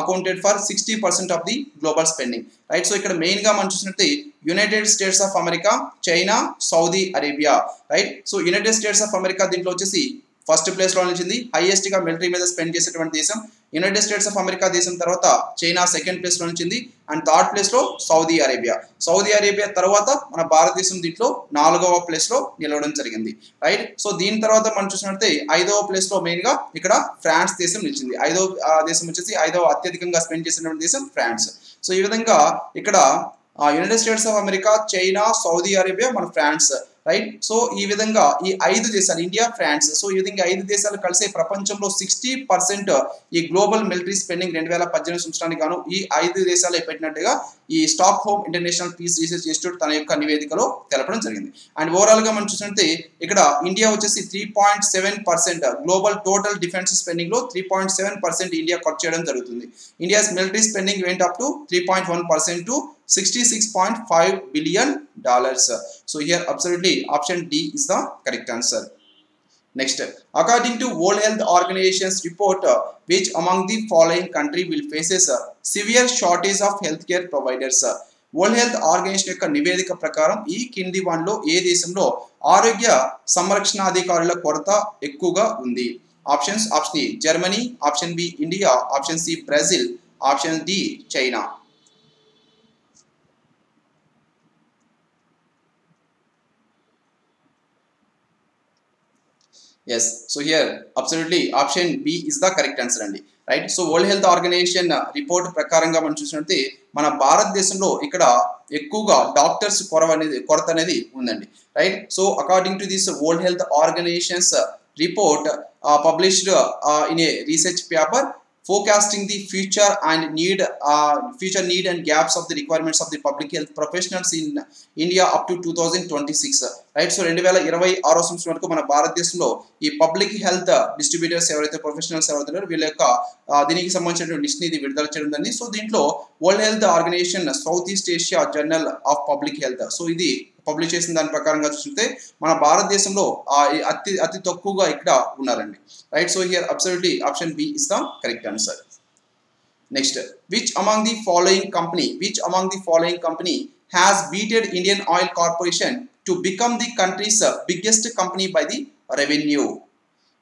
accounted for sixty percent of the global spending right so ఇక్కడ మెయిన్గా మనం చూసినట్టు United States of America China Saudi Arabia right so United States of America దీంట్లో వచ్చేసి first ప్లేస్లో నిలిచింది. హైయెస్ట్గా military మీద spend చేసేటువంటి దేశం. యునైటెడ్ స్టేట్స్ ఆఫ్ అమెరికా దేశం తర్వాత చైనా సెకండ్ ప్లేస్లో నిలిచింది. అండ్ థర్డ్ ప్లేస్లో సౌదీ అరేబియా. సౌదీ అరేబియా తర్వాత మన భారతదేశం దీంట్లో నాలుగవ ప్లేస్లో నిలవడం జరిగింది. రైట్? సో దీని తర్వాత మనం చూసినట్లయితే ఐదవ ప్లేస్లో మెయిన్గా ఇక్కడ ఫ్రాన్స్ దేశం నిలిచింది. ఐదవ ఆ, దేశం వచ్చేసి ఐదవ అత్యధికంగా స్పెండ్ చేసినటువంటి దేశం ఫ్రాన్స్. సో ఈ విధంగా ఇక్కడ United States of America China Saudi Arabia మన ఫ్రాన్స్. రైట్ సో ఈ విధంగా ఈ ఐదు దేశాలు ఇండియా ఫ్రాన్స్ సో ఈ విధంగా ఐదు దేశాలు కలిసే ప్రపంచంలో సిక్స్టీ పర్సెంట్ ఈ గ్లోబల్ మిలిటరీ స్పెండింగ్ రెండు వేల పద్దెనిమిది సంవత్సరానికి గాను ఈ ఐదు దేశాలు పెట్టినట్టుగా ఈ Stockholm International Peace Research Institute తన యొక్క నివేదికలో తెలపడం జరిగింది. అండ్ ఓవరాల్గా మనం చూసినట్టే ఇక్కడ ఇండియా వచ్చేసి three point seven percent global total defence స్పెండింగ్లో three point seven percent India ఖర్చు చేయడం జరుగుతుంది. India's military spending went up to three point one percent to 66.5 billion dollars. So here absolutely option D is the correct answer. Next, according to World Health Organization's report, which among the following country will faces a severe shortage of healthcare providers? World Health Organization యొక్క నివేదిక ప్రకారం ఈ కింది వన్లో ఏ దేశంలో ఆరోగ్య సంరక్షణ అధికారుల కొరత ఎక్కువగా ఉంది options option A Germany option B India option C Brazil option D China yes so here absolutely option B is the correct answer అండి. Right so World Health Organization report ప్రకారంగా మనం చూసినట్టే మన భారతదేశంలో ఇక్కడ ఎక్కువగా డాక్టర్స్ కొరవ అనేది కొరత అనేది ఉందండి. Right so according to this World Health Organization's report published in a research paper forecasting the future and need uh, future need and gaps of the requirements of the public health professionals in India up to 2026 right so రెండు వేల ఇరవై ఆరో సంవత్సరం వరకు మన భారతదేశంలో ఈ public health distributors ఎవరైతే ప్రొఫెషనల్స్ ఎవరైతే ఉన్నారో వీళ్ళ యొక్క దీనికి సంబంధించిన లిస్ట్ ఇది విడుదల చేయడం జరిగింది. సో దీంట్లో World Health Organization South East Asia Journal of Public Health so ఇది పబ్లిష్ చేసిన దాని ప్రకారంగా చూస్తే మన భారతదేశంలో అతి అతి తక్కువగా ఇక్కడ ఉన్నారండి. Right so here absolutely option B is the correct answer next which among the following company which among the following company has beated Indian Oil Corporation to become the country's biggest company by the revenue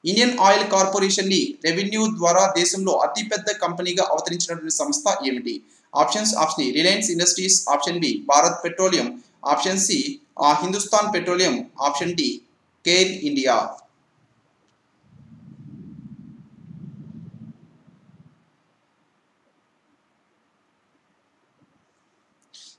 Indian Oil కార్పొరేషన్ని revenue ద్వారా దేశంలో అతిపెద్ద కంపెనీగా అవతరించినటువంటి సంస్థ ఏమిటి? Options option Reliance Industries option B Bharat Petroleum option C Hindustan Petroleum option D Care India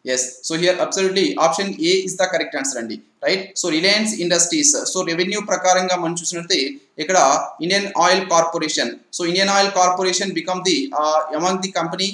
yes so here absolutely option A is the correct answer అండి. Right so Reliance Industries so revenue ప్రకారంగా మనం చూసినట్లయితే ఇక్కడ Indian Oil Corporation so Indian Oil Corporation become the among the company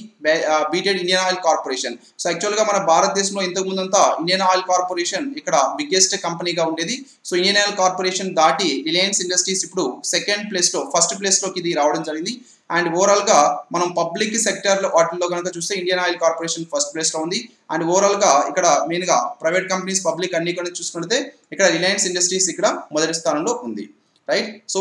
beated Indian Oil Corporation so యాక్చువల్గా మన భారతదేశంలో ఇంతకు ముందంతా ఇండియన్ ఆయిల్ కార్పొరేషన్ ఇక్కడ బిగ్గెస్ట్ కంపెనీగా ఉండేది. సో ఇండియన్ ఆయిల్ కార్పొరేషన్ దాటి రిలయన్స్ ఇండస్ట్రీస్ ఇప్పుడు సెకండ్ ప్లేస్లో ఫస్ట్ ప్లేస్లోకి ఇది రావడం జరిగింది. అండ్ ఓవరాల్గా మనం పబ్లిక్ సెక్టర్లో వాటిల్లో కనుక చూస్తే ఇండియన్ ఆయిల్ కార్పొరేషన్ ఫస్ట్ ప్లేస్లో ఉంది. అండ్ ఓవరాల్గా ఇక్కడ మెయిన్గా ప్రైవేట్ కంపెనీస్ పబ్లిక్ అన్ని కూడా చూసుకుంటే ఇక్కడ రిలయన్స్ ఇండస్ట్రీస్ ఇక్కడ మొదటి స్థానంలో ఉంది. Right so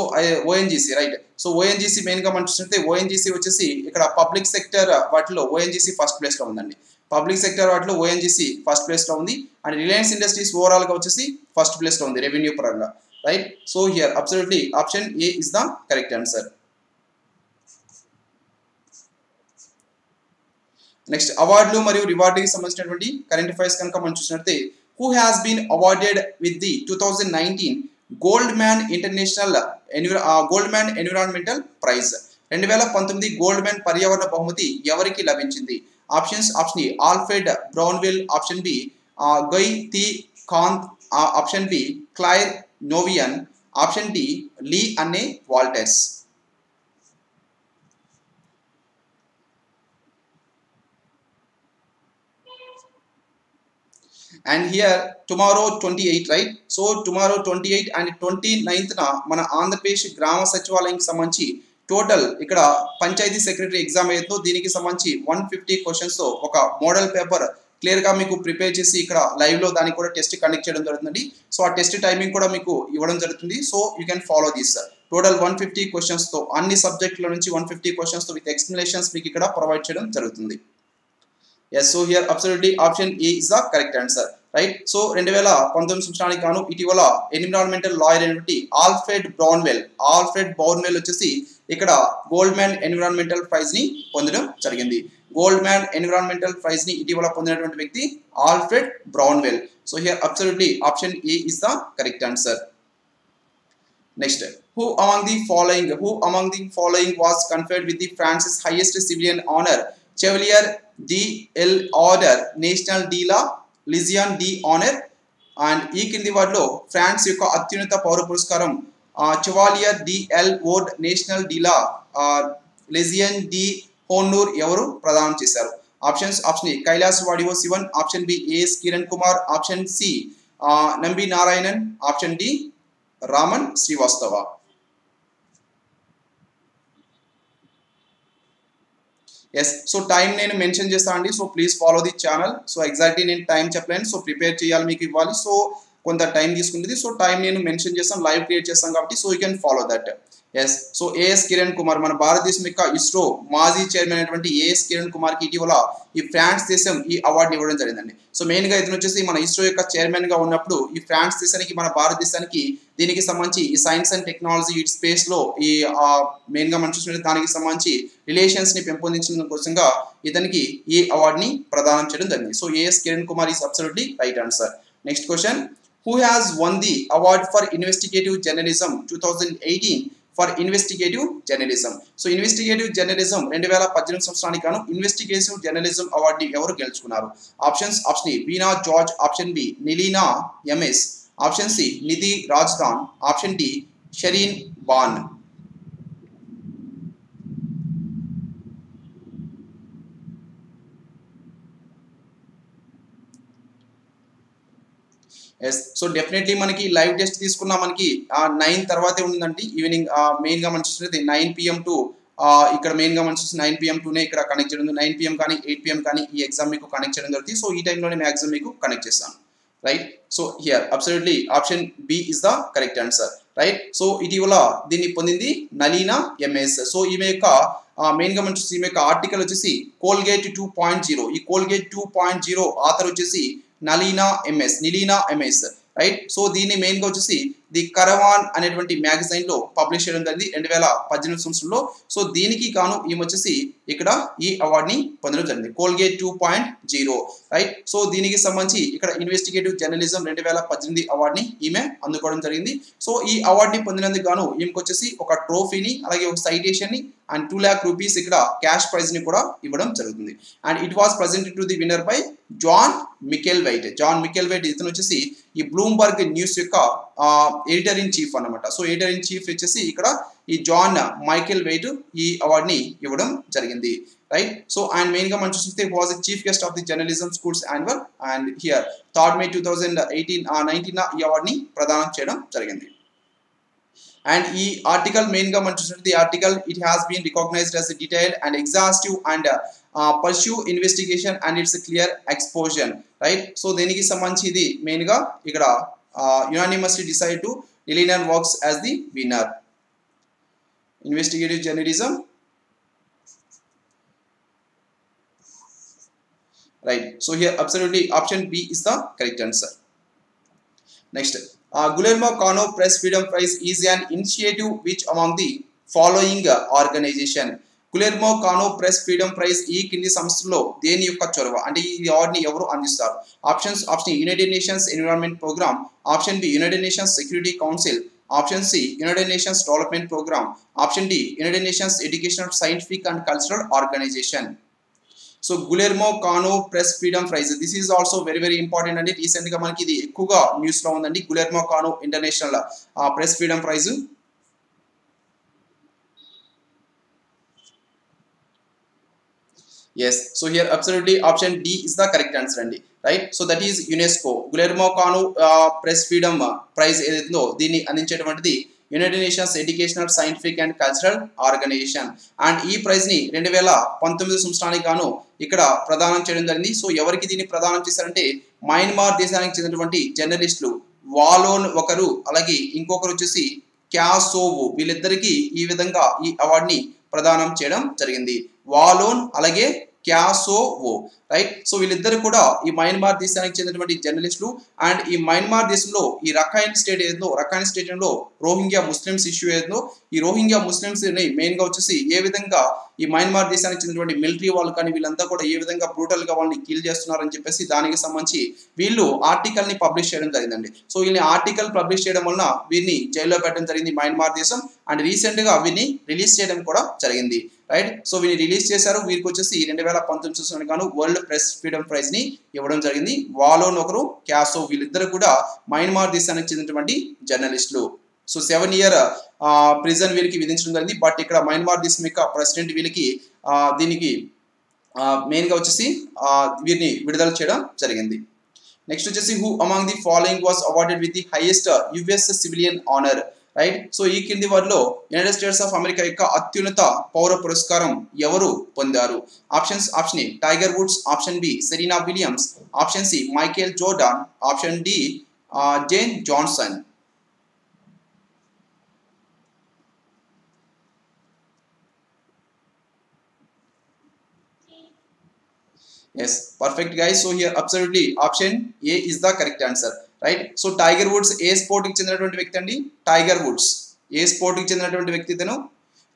ONGC right so ONGC మెయిన్గా మనం చూస్తుంటే ఓఎన్జీసీ వచ్చేసి ఇక్కడ పబ్లిక్ సెక్టర్ వాటిలో ఓఎన్జీసీ ఫస్ట్ ప్లేస్లో ఉందండి. పబ్లిక్ సెక్టర్ వాటిలో ఓఎన్జీసీ ఫస్ట్ ప్లేస్లో ఉంది. అండ్ రిలయన్స్ ఇండస్ట్రీస్ ఓవరాల్గా వచ్చేసి ఫస్ట్ ప్లేస్లో ఉంది రెవెన్యూ పరంగా. Right so here absolutely option A is the correct answer next అవార్డులు మరియు రివార్డుకి సంబంధించినటువంటి కరెంట్ అఫైర్స్ కనుక మనం చూసినట్లయితే who has been awarded with the two thousand nineteen Goldman International Goldman Environmental Prize రెండు వేల పంతొమ్మిది గోల్డ్ మ్యాన్ పర్యావరణ బహుమతి ఎవరికి లభించింది? Options option A Alfred Brownell option B గై తి Kanth option B Claire Nouvian option D Lee Anne Walters and here tomorrow twenty eight right so tomorrow twenty eight and twenty నైన్త్న మన ఆంధ్రప్రదేశ్ గ్రామ సచివాలయంకి సంబంధించి టోటల్ ఇక్కడ panchayat secretary exam ఏదో దీనికి సంబంధించి one fifty క్వశ్చన్స్తో ఒక మోడల్ పేపర్ క్లియర్గా మీకు ప్రిపేర్ చేసి ఇక్కడ లైవ్లో దానికి కూడా టెస్ట్ కండక్ట్ చేయడం జరుగుతుంది సో ఆ టెస్ట్ టైమింగ్ కూడా మీకు ఇవ్వడం జరుగుతుంది. So you can follow this total one fifty క్వశ్చన్స్తో అన్ని సబ్జెక్టుల నుంచి వన్ ఫిఫ్టీ క్వశ్చన్స్తో విత్ ఎక్స్ప్లెనేషన్స్ మీకు ఇక్కడ ప్రొవైడ్ చేయడం జరుగుతుంది. Yes so here absolutely option A is the correct answer right so రెండు వేల పంతొమ్మిది సంవత్సరానికి గాను ఇటీవల ఎన్విరాన్మెంటల్ లాయర్ అయినటువంటి ఆల్ఫ్రెడ్ బ్రౌన్వెల్ ఆల్ఫ్రెడ్ బౌర్న్వెల్ వచ్చేసి ఇక్కడ గోల్డ్ మ్యాన్ ఎన్విరాన్మెంటల్ ప్రైజ్ని పొందడం జరిగింది. గోల్డ్ మ్యాన్ ఎన్విరాన్మెంటల్ ప్రైజ్ని ఇటీవల పొందినటువంటి వ్యక్తి Alfred Brownwell so here absolutely option A is the correct answer next who among the following who among the following was conferred with the France's highest civilian honour chevalier Chevalier ఎల్ Order National డీలా la డి honour and ఈ కింది వాటిలో France యొక్క అత్యున్నత పౌర పురస్కారం చివాలియర్ డి ఎల్ ఓర్డ్ నేషనల్ డిలా లెజియన్ డి హోన్నూర్ ఎవరు ప్రదానం చేశారు options option A Kailas Vadivoo Sivan option B A S Kiran Kumar option C Nambi Narayanan option D Raman Srivastava yes so time నేను మెన్షన్ చేస్తాను అండి. So please follow the channel so exactly నేను time చెప్పలేను. So prepare చేయాలి మీకు ఇవ్వాలి. So కొంత time తీసుకుంటుంది. సో టైం నేను మెన్షన్ చేస్తాను లైవ్ క్రియేట్ చేస్తాను కాబట్టి. So you can follow that yes so A S Kiran Kumar మన భారతదేశం యొక్క ఇస్రో మాజీ చైర్మన్ అయినటువంటి ఏఎస్ కిరణ్ కుమార్కి ఇటీవల ఈ ఫ్రాన్స్ దేశం ఈ అవార్డుని ఇవ్వడం జరిగిందండి. సో మెయిన్గా ఇతను వచ్చేసి మన ఇస్రో యొక్క చైర్మన్గా ఉన్నప్పుడు ఈ ఫ్రాన్స్ దేశానికి మన భారతదేశానికి దీనికి సంబంధించి ఈ సైన్స్ అండ్ టెక్నాలజీ ఈ స్పేస్లో ఈ మెయిన్గా మనం చూసినట్టు దానికి సంబంధించి రిలేషన్స్ని పెంపొందించడం కోసంగా ఇతనికి ఈ అవార్డుని ప్రదానం చేయడం జరిగింది. So A S Kiran Kumar is absolutely right answer next question who has won the award for investigative journalism two thousand eighteen for investigative journalism so investigative journalism రెండు వేల పద్దెనిమిది సంవత్సరానికి గాను ఇన్వెస్టిగేటివ్ జర్నలిజం అవార్డుని ఎవరు గెలుచుకున్నారు? Options option A Beena George option B Nileena M S option C Nidhi Razdan option D Shereen Bhan yes so definitely మనకి live test తీసుకున్నా మనకి నైన్ తర్వాతే ఉందండి. ఈవినింగ్ మెయిన్గా మనం చూసినది నైన్ పిఎం టు ఇక్కడ మెయిన్గా మనం చూసి నైన్ పిఎం టూనే ఇక్కడ కనెక్ట్ చేయడం నైన్ పిఎం కానీ ఎయిట్ పిఎం కానీ ఈ ఎగ్జామ్ మీకు కనెక్ట్ చేయడం జరుగుతుంది. సో ఈ టైంలోనే మ్యాక్సిమం మీకు కనెక్ట్ చేస్తాను. Right so here absolutely option B is the correct answer right so ఇటీవల దీన్ని పొందింది నలీనా ఎంఎస్ సో ఈమె యొక్క మెయిన్గా మనం చూసి ఈమె యొక్క ఆర్టికల్ వచ్చేసి కోల్గేట్ టూ పాయింట్ జీరో ఈ Colgate two point zero author వచ్చేసి Nalina M S Nileena M S right so దీన్ని మెయిన్గా వచ్చేసి ది కరవాన్ అనేటువంటి మ్యాగజైన్లో పబ్లిష్ చేయడం జరిగింది రెండు వేల పద్దెనిమిది సంవత్సరంలో. సో దీనికి గాను ఈమె వచ్చేసి ఇక్కడ ఈ అవార్డుని పొందడం జరిగింది. Colgate two point zero right so దీనికి సంబంధించి ఇక్కడ ఇన్వెస్టిగేటివ్ జర్నలిజం రెండు వేల పద్దెనిమిది అవార్డుని ఈమె అందుకోవడం జరిగింది. సో ఈ అవార్డుని పొందినందుకు గాను ఈమెకు వచ్చేసి ఒక ట్రోఫీని అలాగే ఒక సైటేషన్ని అండ్ టూ ల్యాక్ రూపీస్ ఇక్కడ క్యాష్ ప్రైజ్ని కూడా ఇవ్వడం జరుగుతుంది. And it was presented to the winner by John Micklethwait John Micklethwait ఇతను వచ్చేసి ఈ బ్లూంబర్గ్ న్యూస్ యొక్క ఎడిటర్ ఇన్ చీఫ్ అనమాట సో ఎడిటర్ ఇన్ చీఫ్ వచ్చేసి ఇక్కడ ఈ జాన్ మైకేల్ వెయిట్ ఈ అవార్డుని ఇవ్వడం జరిగింది. రైట్ సో అండ్ మెయిన్గా మనం చూస్తే was chief guest of the journalism school's annual and here third May two thousand eighteen nineteen ఈ అవార్డుని ప్రదానం చేయడం జరిగింది. అండ్ ఈ ఆర్టికల్ మెయిన్గా మనం చూసినట్టు ఈ article it has been recognised as detail and exhaustive and pursue investigation and it's clear exposition right so దీనికి సంబంధించి ఇది ఇక్కడ uh, unanimously decide to Illinian works as the winner. Investigative journalism. Right. So here absolutely option B is the correct answer. Next. Uh, Guillermo Cano Press Freedom Prize is an initiative which among the following uh, organization Guillermo Cano Press Freedom Prize ఈ కింది సంస్థలో దేని యొక్క చొరవ? అంటే ఈ అవార్డుని ఎవరు అందిస్తారు? Options option United Nations Environment Programme option B United Nations Security Council option C United Nations Development Programme option D United Nations Educational Scientific and Cultural Organization so Guillermo Cano Press Freedom Prize this is also very very important అండి. రీసెంట్గా మనకి ఇది ఎక్కువగా న్యూస్లో ఉందండి. Guillermo Cano International Press Freedom Prize yes so here absolutely option D is the correct answer అండి. Right so that is UNESCO Guillermo Cano Press Freedom Prize ఏదైతుందో దీన్ని అందించేటువంటిది United Nations Educational Scientific and Cultural Organization and ఈ ప్రైజ్ని రెండు వేల పంతొమ్మిది సంవత్సరానికి గాను ఇక్కడ ప్రదానం చేయడం జరిగింది. సో ఎవరికి దీన్ని ప్రదానం చేశారంటే మయన్మార్ దేశానికి చెందినటువంటి జర్నలిస్టులు. వాలోన్ ఒకరు అలాగే ఇంకొకరు వచ్చేసి క్యాసోవు వీళ్ళిద్దరికీ ఈ విధంగా ఈ అవార్డుని ప్రదానం చేయడం జరిగింది. వాలోన్ అలాగే క్యాసోవో రైట్ సో వీళ్ళిద్దరు కూడా ఈ మయన్మార్ దేశానికి చెందినటువంటి జర్నలిస్టులు. అండ్ ఈ మయన్మార్ దేశంలో ఈ రఖైన్ స్టేట్ ఏదో రఖైన్ స్టేట్లో రోహింగ్యా ముస్లిమ్స్ ఇష్యూ ఏదో ఈ రోహింగ్యా ముస్లిమ్స్ని మెయిన్గా వచ్చేసి ఏ విధంగా ఈ మయన్మార్ దేశానికి చెందినటువంటి మిలిటరీ వాళ్ళు కానీ వీళ్ళంతా కూడా ఏ విధంగా బ్రూటల్గా వాళ్ళని కిల్ చేస్తున్నారని చెప్పేసి దానికి సంబంధించి వీళ్ళు ఆర్టికల్ని పబ్లిష్ చేయడం జరిగిందండి. సో వీళ్ళని ఆర్టికల్ పబ్లిష్ చేయడం వలన వీరిని జైల్లో పెట్టడం జరిగింది మయన్మార్ దేశం. అండ్ రీసెంట్గా వీరిని రిలీజ్ చేయడం కూడా జరిగింది. రైట్ సో వీరిని రిలీజ్ చేశారు. వీరికి వచ్చేసి రెండు వేల పంతొమ్మిది సంవత్సరానికి గాను వరల్డ్ ప్రెస్ ఫ్రీడమ్ ప్రైజ్ని ఇవ్వడం జరిగింది. వాలోన్ ఒకరు క్యాసో వీళ్ళిద్దరు కూడా మయన్మార్ దేశానికి చెందినటువంటి జర్నలిస్టులు సో సెవెన్ ఇయర్ ప్రిజన్ వీళ్ళకి విధించడం జరిగింది. బట్ ఇక్కడ మయన్మార్ దేశం యొక్క ప్రెసిడెంట్ వీళ్ళకి దీనికి మెయిన్గా వచ్చేసి వీరిని విడుదల చేయడం జరిగింది. నెక్స్ట్ వచ్చేసి who among the following was awarded with the highest US civilian honour right so ఈ కింది వారిలో యునైటెడ్ స్టేట్స్ ఆఫ్ అమెరికా యొక్క అత్యున్నత పౌర పురస్కారం ఎవరు పొందారు? Options option A Tiger Woods option B Serena Williams option C Michael Jordan option D Jane Johnson Yes, perfect guys. So here absolutely option A is the correct answer. Right so Tiger Woods ఏ స్పోర్ట్కి చెందినటువంటి వ్యక్తి అండి. Tiger Woods ఏ స్పోర్ట్కి చెందినటువంటి వ్యక్తి ఇతను.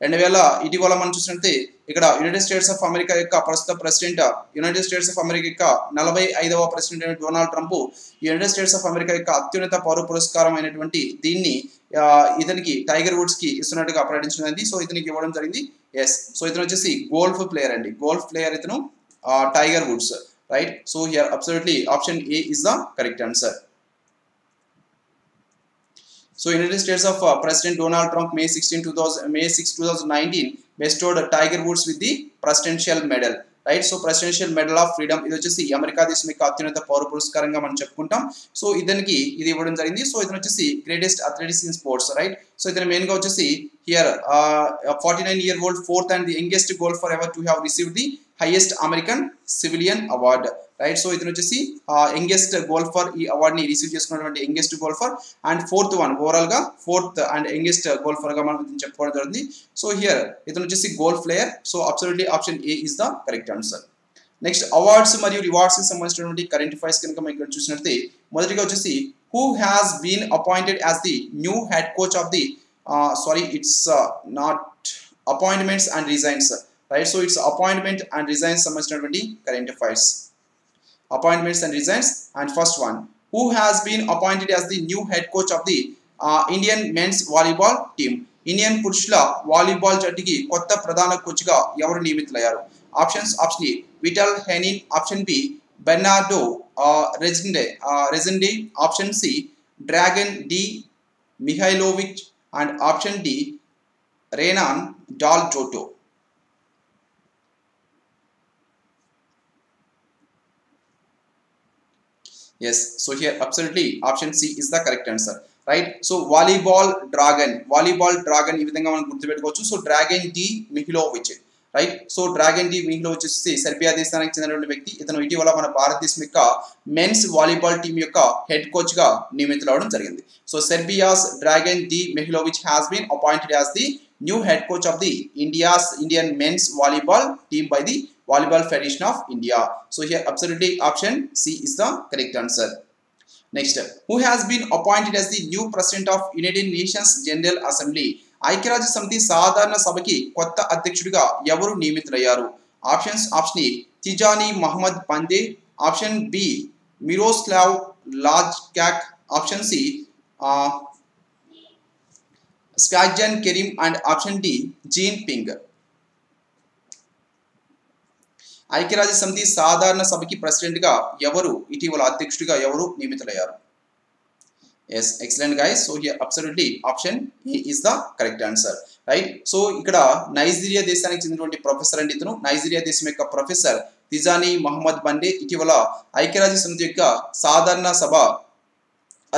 రెండు వేల ఇటీవల మనం చూసినట్టే ఇక్కడ యునైటెడ్ స్టేట్స్ ఆఫ్ అమెరికా యొక్క ప్రస్తుత president United States of America యొక్క నలభై ఐదవ ప్రెసిడెంట్ అయిన Donald Trump United States of America యొక్క అత్యున్నత పౌర పురస్కారం అయినటువంటి దీన్ని ఇతనికి టైగర్ వుడ్స్కి ఇస్తున్నట్టుగా ప్రకటించినది సో ఇతనికి ఇవ్వడం జరిగింది. ఎస్ సో ఇతను వచ్చేసి గోల్ఫ్ ప్లేయర్ అండి. గోల్ఫ్ ప్లేయర్ ఇతను. Uh, Tiger Woods, right? So here absolutely option A is the correct answer. So United States of uh, President Donald Trump May 16 2000 May 6 2019 bestowed Tiger Woods with the Presidential Medal. Right so Presidential Medal of Freedom ఇది వచ్చేసి America దేశం యొక్క అత్యున్నత పౌర పురస్కారంగా మనం చెప్పుకుంటాం. So ఇతనికి ఇది ఇవ్వడం జరిగింది. సో ఇతను వచ్చేసి greatest athletics in sports right so ఇతను మెయిన్గా వచ్చేసి here uh, a 49 year old fourth and the youngest golfer ever to have received the highest american civilian award right so ఇతను వచ్చేసి uh, యంగెస్ట్ గోల్ఫర్ ఈ అవార్డ్ని receive చేసుకున్నటువంటి youngest golfer and fourth one ఓవరాల్గా fourth and youngest గోల్ఫర్గా మనం ఇతను చెప్పుకోవడం జరిగింది. సో హియర్ ఇతను వచ్చేసి golf player so absolutely option A is the correct answer next awards మరియు రివార్డ్స్కి సంబంధించినటువంటి కరెంట్ అఫైర్స్ కనుక మనం ఇక్కడ చూసినట్లయితే మొదటిగా వచ్చేసి who has been appointed as the new head coach of the sorry it's not appointments and resigns right so it's appointment and resigns సంబంధించినటువంటి current affairs appointments and resigns and first one who has been appointed as the new head coach of the uh, Indian men's volleyball team Indian పురుషుల volleyball జట్టుకి కొత్త ప్రధాన కోచ్గా ఎవరు నియమితులయ్యారు options option A Vital Heynen option B Bernardo Rezende Rezende option C Dragan D Mihajlovic and option D Renan Dal Zotto. Yes so here absolutely option C is the correct answer right so volleyball Dragan volleyball Dragan ఈ విధంగా మనం గుర్తుపెట్టుకోవచ్చు. So Dragan D Mihailovic right so Dragan D వింగ్లో వచ్చేసి Serbia దేశానికి చెందినటువంటి వ్యక్తి. ఇతను ఇటీవల మన భారతదేశం యొక్క మెన్స్ వాలీబాల్ టీం యొక్క హెడ్ కోచ్గా నియమితులవడం జరిగింది. So Serbia's Dragan D Mihailovic has been appointed as the new head coach of the India's Indian men's volleyball team by the volleyball federation of India so here absolutely option C is the correct answer next who has been appointed as the new president of United Nations General Assembly ఐక్యరాజ్య సమితి సాధారణ సభకి కొత్త అధ్యక్షుడిగా ఎవరు నియమితులయ్యారు? Options option A Tijjani Muhammad Bande. Option B Miroslav Lajcak option C Srgjan Kerim. And option D Jean Ping. ఐక్యరాజ్య సమితి సాధారణ సభకి ప్రెసిడెంట్గా ఎవరు ఇటీవల అధ్యక్షుడిగా ఎవరు నియమితులయ్యారు? Yes excellent guys so here absolutely option A is the correct answer right so ఇక్కడ నైజీరియా దేశానికి చెందినటువంటి ప్రొఫెసర్ అండి ఇతను. నైజీరియా దేశం యొక్క ప్రొఫెసర్ తిజానీ మహమ్మద్ బండే ఇటీవల ఐక్యరాజ్య సమితి యొక్క సాధారణ సభ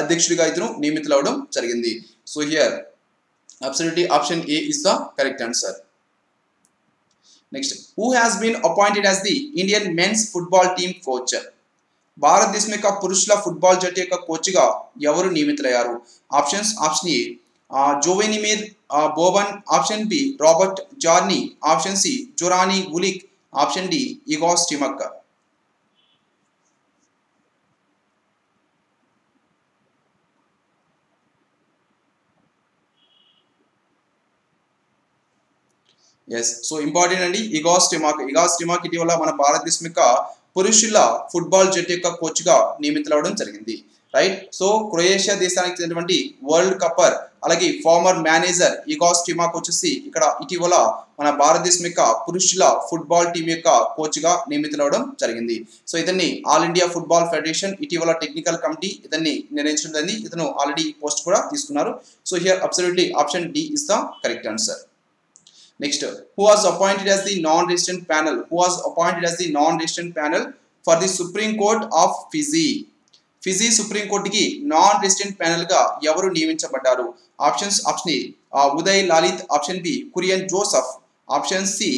అధ్యక్షుడిగా ఇతను నియమితులవడం జరిగింది. So here absolutely option A is the correct answer next who has been appointed as the Indian men's football team coach భారతదేశం యొక్క పురుషుల ఫుట్బాల్ జట్టు యొక్క కోచ్గా ఎవరు నియమితులయ్యారు options option A Zvonimir Boban option B Robert Jarni option C Zoran Gulic option D Igor Stimac yes so important అండి Igor టిమాక్ ఇగాస్ టిమాక్ ఇటీవల మన భారతదేశం యొక్క పురుషుల ఫుట్బాల్ జట్టు యొక్క కోచ్గా నియమితులవడం జరిగింది. రైట్? సో క్రొయేషియా దేశానికి చెందినటువంటి వరల్డ్ కప్పర్ అలాగే ఫార్మర్ మేనేజర్ ఇగాస్ టిమాక్ వచ్చేసి ఇక్కడ ఇటీవల మన భారతదేశం యొక్క పురుషుల ఫుట్బాల్ టీం యొక్క కోచ్గా నియమితులవడం జరిగింది. సో ఇతన్ని ఆల్ ఇండియా ఫుట్బాల్ ఫెడరేషన్ ఇటీవల టెక్నికల్ కమిటీ ఇతన్ని నిర్ణయించడం జరిగింది. ఇతను ఆల్రెడీ పోస్ట్ కూడా తీసుకున్నారు. So here absolutely option D is the correct answer. Next, who was appointed as the non-resident panel? Who was appointed as the non-resident panel for the Supreme Court of Fiji? Fiji supreme కోర్టుకి non resident ప్యానెల్గా ఎవరు నియమించబడ్డారు options option A Uday Lalit option B Kurian Joseph option C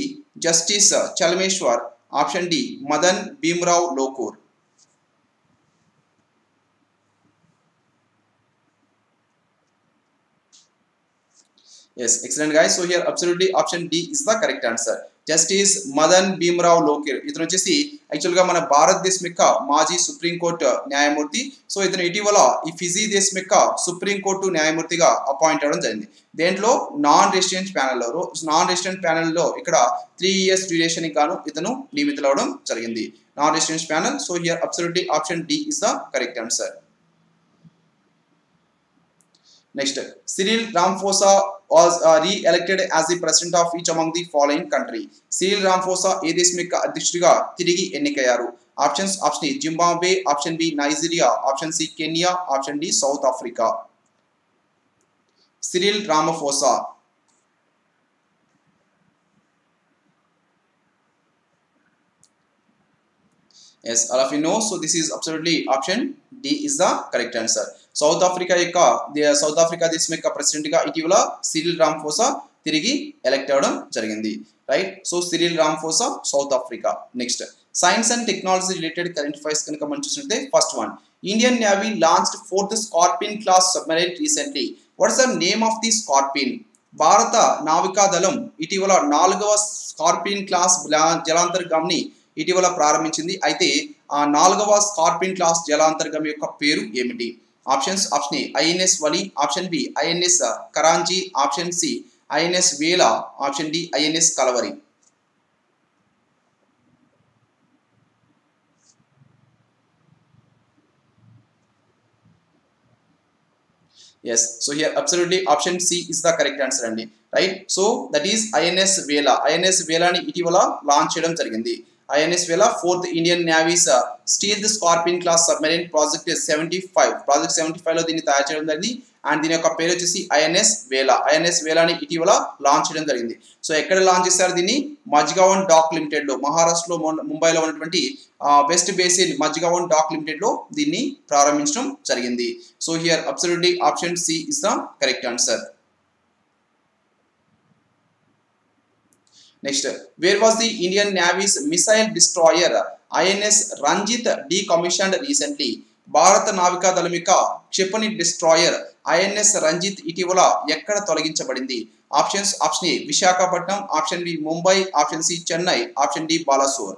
Justice Chelameswar option D Madan Bhimrao Lokur Yes, excellent guys. So here absolutely option D is the correct answer. Justice Madan Bhimrao Lokur ఇతను వచ్చేసి యాక్చువల్గా మన భారతదేశం యొక్క మాజీ supreme court uh, న్యాయమూర్తి. So ఇతను ఇటీవల ఈ ఫిజీ దేశం యొక్క సుప్రీంకోర్టు న్యాయమూర్తిగా అపాయింట్ అవ్వడం జరిగింది. దేంట్లో నాన్ రెసిడెంట్ ప్యానెల్లో నాన్ రెసిడెంట్ ప్యానెల్లో ఇక్కడ త్రీ ఇయర్స్ డ్యూరేషన్ గాను ఇతను నియమితులవడం జరిగింది. Non resident panel so here absolutely option D is the correct answer Next, Cyril Ramaphosa was uh, re-elected as the president of each among the following country. Cyril Ramaphosa ఏ దేశం యొక్క అధ్యక్షుడిగా తిరిగి ఎన్నికయ్యారు options option A Zimbabwe option B Nigeria option C Kenya option D South Africa Cyril Ramaphosa Yes, all of you know. So this is absolutely option D is the correct answer. South Africa యొక్క South Africa దేశం యొక్క ప్రెసిడెంట్గా ఇటీవల Cyril రామ్ఫోసా తిరిగి elect అవ్వడం జరిగింది. Right so Cyril Ramaphosa South Africa. Next science and technology related current affairs కనుక మనం చూసినట్టే first one Indian Navy launched fourth Scorpene class submarine recently what's the name of the Scorpene భారత నావికా దళం ఇటీవల నాలుగవ స్కార్పిన్ క్లాస్ జలాంతర్గామిని ఇటీవల ప్రారంభించింది. అయితే ఆ నాలుగవ స్కార్పిన్ క్లాస్ జలాంతర్గం యొక్క పేరు ఏమిటి? Options option A INS Vali option B INS Karanj option C INS Vela option D INS Kalvari. Yes so here absolutely option C is the correct answer అండి. Right so that is INS Vela INS వేలాని ఇటీవల launch చేయడం జరిగింది. INS Vela fourth Indian Navy's stealth the Scorpene class submarine project seventy five. Project seventy ఫైవ్లో దీన్ని తయారు చేయడం జరిగింది. And దీని యొక్క పేరు వచ్చేసి ఐఎన్ఎస్ వేలా ఐఎన్ఎస్ వేలాని ఇటీవల లాంచ్ చేయడం జరిగింది. సో ఎక్కడ లాంచ్ చేశారు దీన్ని? మజ్గావన్ డాక్ లిమిటెడ్లో మహారాష్ట్రలో ముంబైలో ఉన్నటువంటి వెస్ట్ బేసిన్ మజ్గావన్ డాక్ లిమిటెడ్లో దీన్ని ప్రారంభించడం జరిగింది. So here absolutely option C is the correct answer. Next where was the Indian Navy's missile destroyer INS Ranjit decommissioned recently భారత నావికా దళమిక యొక్క క్షిపణి డిస్ట్రాయర్ ఐఎన్ఎస్ రంజిత్ ఇటీవల ఎక్కడ తొలగించబడింది? Options option A Visakhapatnam option B Mumbai option C Chennai option D Balasore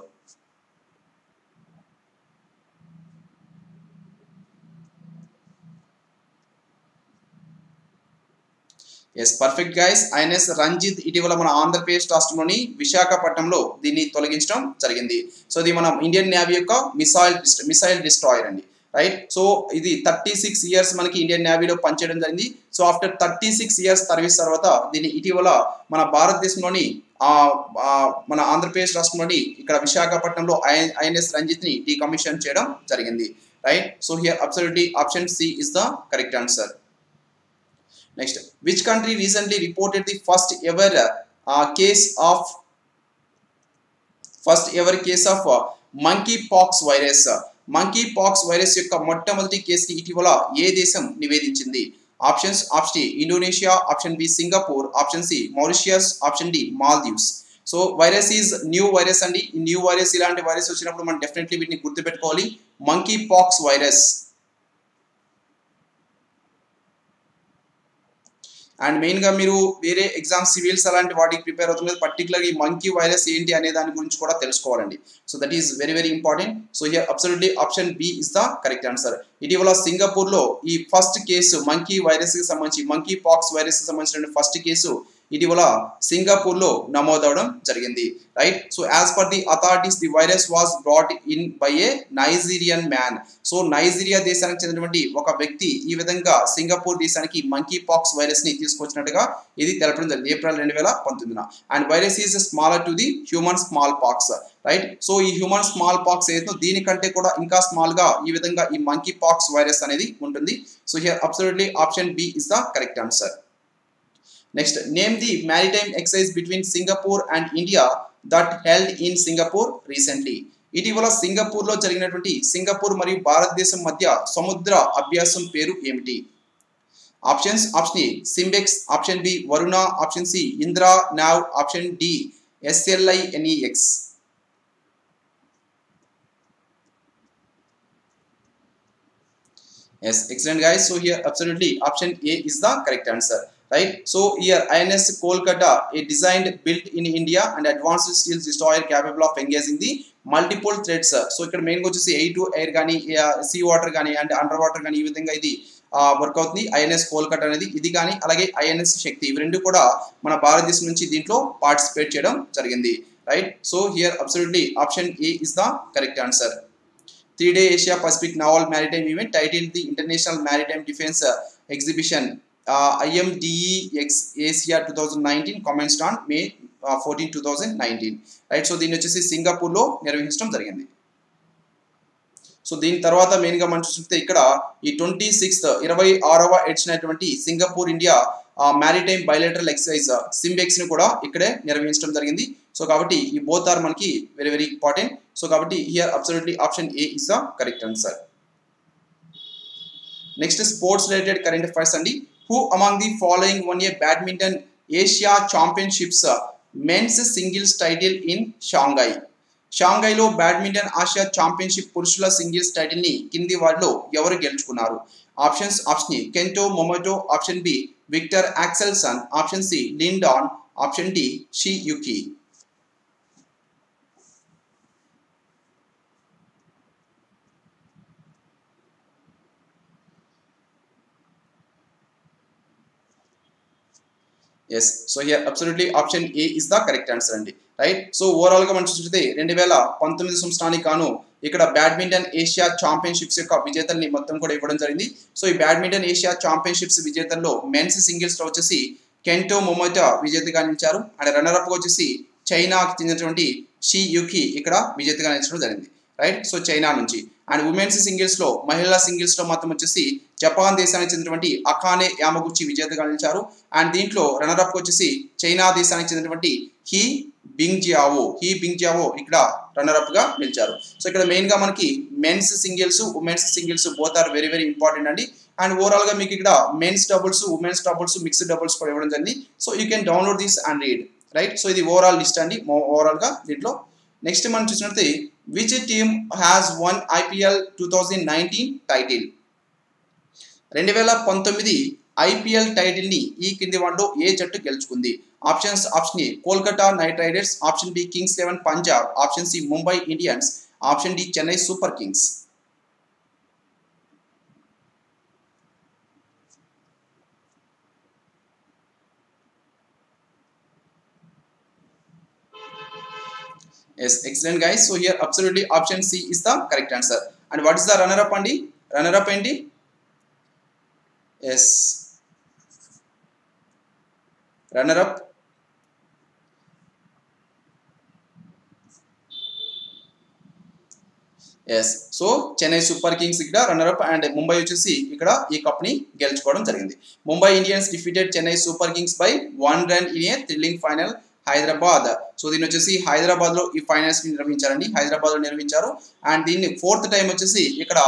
yes perfect guys INS Ranjit ఇటీవల మన ఆంధ్రప్రదేశ్ రాష్ట్రంలోని విశాఖపట్నంలో దీన్ని తొలగించడం జరిగింది. సో ఇది మన ఇండియన్ నేవీ యొక్క మిసైల్ మిసైల్ డిస్ట్రాయర్ అండి. రైట్ సో ఇది థర్టీ సిక్స్ ఇయర్స్ మనకి ఇండియన్ నేవీలో పనిచేయడం జరిగింది. So after thirty six years service తర్వాత దీన్ని ఇటీవల మన భారతదేశంలోని మన ఆంధ్రప్రదేశ్ రాష్ట్రంలోని ఇక్కడ విశాఖపట్నంలో ఐఎన్ఎస్ రంజిత్ని డీకమిషన్ చేయడం జరిగింది. Right so here absolutely option C is the correct answer next which country recently reported the first ever case of first ever case of monkeypox virus monkeypox virus యొక్క మొట్టమొదటి కేసుని ఇటీవల ఏ దేశం నివేదించింది? Options option A Indonesia option B Singapore option C Mauritius option D Maldives so virus is new virus అండి. ఈ new virus ఇలాంటి virus వచ్చినప్పుడు మనం డెఫినెట్లీ వీటిని గుర్తుపెట్టుకోవాలి. మంకీ పాక్స్ వైరస్ అండ్ మెయిన్గా మీరు వేరే ఎగ్జామ్ సివిల్స్ అలాంటి వాటికి ప్రిపేర్ అవుతున్నది పర్టికులర్గా ఈ మంకీ వైరస్ ఏంటి అనే దాని గురించి కూడా తెలుసుకోవాలండి. So that is very very important. So here absolutely option B is the correct answer. ఇటీవల సింగపూర్లో ఈ ఫస్ట్ కేసు మంకీ వైరస్కి సంబంధించి మంకీ పాక్స్ వైరస్కి సంబంధించిన ఫస్ట్ కేసు ఇటీవల సింగపూర్లో నమోదవడం జరిగింది. Right? So as per the authorities the virus was brought in by a Nigerian man so Nigeria దేశానికి చెందినటువంటి ఒక వ్యక్తి ఈ విధంగా సింగపూర్ దేశానికి మంకీ పాక్స్ వైరస్ని తీసుకొచ్చినట్టుగా ఇది తెలపడం జరిగింది. ఏప్రిల్ రెండు వేల పంతొమ్మిదిన. And virus is smaller to the human smallpox right so ఈ హ్యూమన్ స్మాల్ పాక్స్ ఏదో దీనికంటే కూడా ఇంకా స్మాల్గా ఈ విధంగా ఈ మంకీ పాక్స్ వైరస్ అనేది ఉంటుంది. So here absolutely option B is the correct answer next name the maritime exercise between Singapore and India that held in Singapore recently ఇటీవల సింగపూర్లో జరిగినటువంటి సింగపూర్ మరియు భారతదేశం మధ్య సముద్ర అభ్యాసం పేరు ఏమిటి options option A SIMBEX option B Varuna option C Indra Navy option D SLINEX Yes, excellent guys. So here absolutely option A is the correct answer. Right. So here INS Kolkata, a designed built in India and advanced steel destroyer capable of engaging the multiple threats so ఇక్కడ మెయిన్గా వచ్చేసి air to air కానీ sea water కానీ and under water కానీ ఈ విధంగా ఇది work అవుతుంది. ఐఎన్ఎస్ కోల్కట్ అనేది ఇది కానీ అలాగే ఐఎన్ఎస్ శక్తి ఇవి రెండు కూడా మన భారతదేశం నుంచి దీంట్లో పార్టిసిపేట్ చేయడం జరిగింది right so here absolutely option A is the correct answer three day Asia Pacific naval maritime event title the International Maritime Defence Exhibition IMDEX Asia two thousand nineteen commenced on May fourteen two thousand nineteen right so దీన్ని వచ్చేసి సింగపూర్లో నిర్వహించడం జరిగింది. So దీని తర్వాత మెయిన్గా మనం చూస్తే ఇక్కడ ఈ ట్వంటీ సిక్స్త్ ఇరవై ఆరవ ఎడిచినటువంటి Singapore India maritime bilateral exercise సింబెక్స్ని కూడా ఇక్కడే నిర్వహించడం జరిగింది. సో కాబట్టి ఈ బోత్ ఆర్ మనకి వెరీ వెరీ ఇంపార్టెంట్ సో కాబట్టి here absolutely option A is the correct answer next sports related current affairs అండి. Who among the following won a badminton Asia championships men's singles title in Shanghai షాంఘైలో badminton Asia championship పురుషుల singles టైటిల్ని కింది వారిలో ఎవరు గెలుచుకున్నారు? Options option A Kento Momota option B Viktor Axelsen option C Lin Dan option D Shi Yuqi yes so here absolutely option A is the correct answer అండి. Right so ఓవరాల్గా మనం చూస్తే రెండు వేల పంతొమ్మిది సంవత్సరానికి గాను ఇక్కడ బ్యాడ్మింటన్ ఏషియా ఛాంపియన్షిప్స్ యొక్క విజేతల్ని మొత్తం కూడా ఇవ్వడం జరిగింది. సో ఈ బ్యాడ్మింటన్ ఏషియా ఛాంపియన్షిప్స్ విజేతల్లో మెన్స్ సింగిల్స్లో వచ్చేసి కెంటో మొమోటా విజేతగా నిలిచారు. అండ్ రన్నర్ అప్ వచ్చేసి చైనాకి చెందినటువంటి షీ యుకి ఇక్కడ విజేతగా నిలిచడం జరిగింది. రైట్ సో చైనా నుంచి. అండ్ ఉమెన్స్ సింగిల్స్లో మహిళా సింగిల్స్లో మాత్రం వచ్చేసి జపాన్ దేశానికి చెందినటువంటి అకానే యామగుచ్చి విజేతగా నిలిచారు. అండ్ దీంట్లో రన్నర్ అప్ వచ్చేసి చైనా దేశానికి చెందినటువంటి He Bing Jiao He Bing Jiao ఇక్కడ రన్నర్ అప్గా నిలిచారు. సో ఇక్కడ మెయిన్గా మనకి men's singles women's singles both are very very important అండి. అండ్ ఓవరాల్గా మీకు ఇక్కడ men's doubles women's doubles mixed doubles కూడా ఇవ్వడం జరిగింది. So you can download this and read right so ఇది ఓవరాల్ లిస్ట్ అండి. ఓవరాల్గా దీంట్లో. నెక్స్ట్ మనం చూసినట్లయితే which team has won IPL two thousand nineteen title రెండు వేల పంతొమ్మిది ఐపీఎల్ టైటిల్ని ఈ కింది వన్లో ఏ జట్టు గెలుచుకుంది? Options option A Kolkata Knight Riders option B Kings seven Punjab option C Mumbai Indians option D Chennai Super Kings. Yes excellent guys so here absolutely option C is the correct answer and what is the runner up అండి runner up ఏంటి? Yes. Runner up. Yes so Chennai Super Kings ఇక్కడ runner up and Mumbai వచ్చేసి ఇక్కడ ఈ కప్ని గెలుచుకోవడం జరిగింది Mumbai Indians defeated Chennai Super Kings by one run in a thrilling final Hyderabad. So దీన్ని వచ్చేసి హైదరాబాద్లో ఈ ఫైనల్స్ని నిర్వహించారండి హైదరాబాద్లో నిర్వహించారు అండ్ దీన్ని ఫోర్త్ టైం వచ్చేసి ఇక్కడ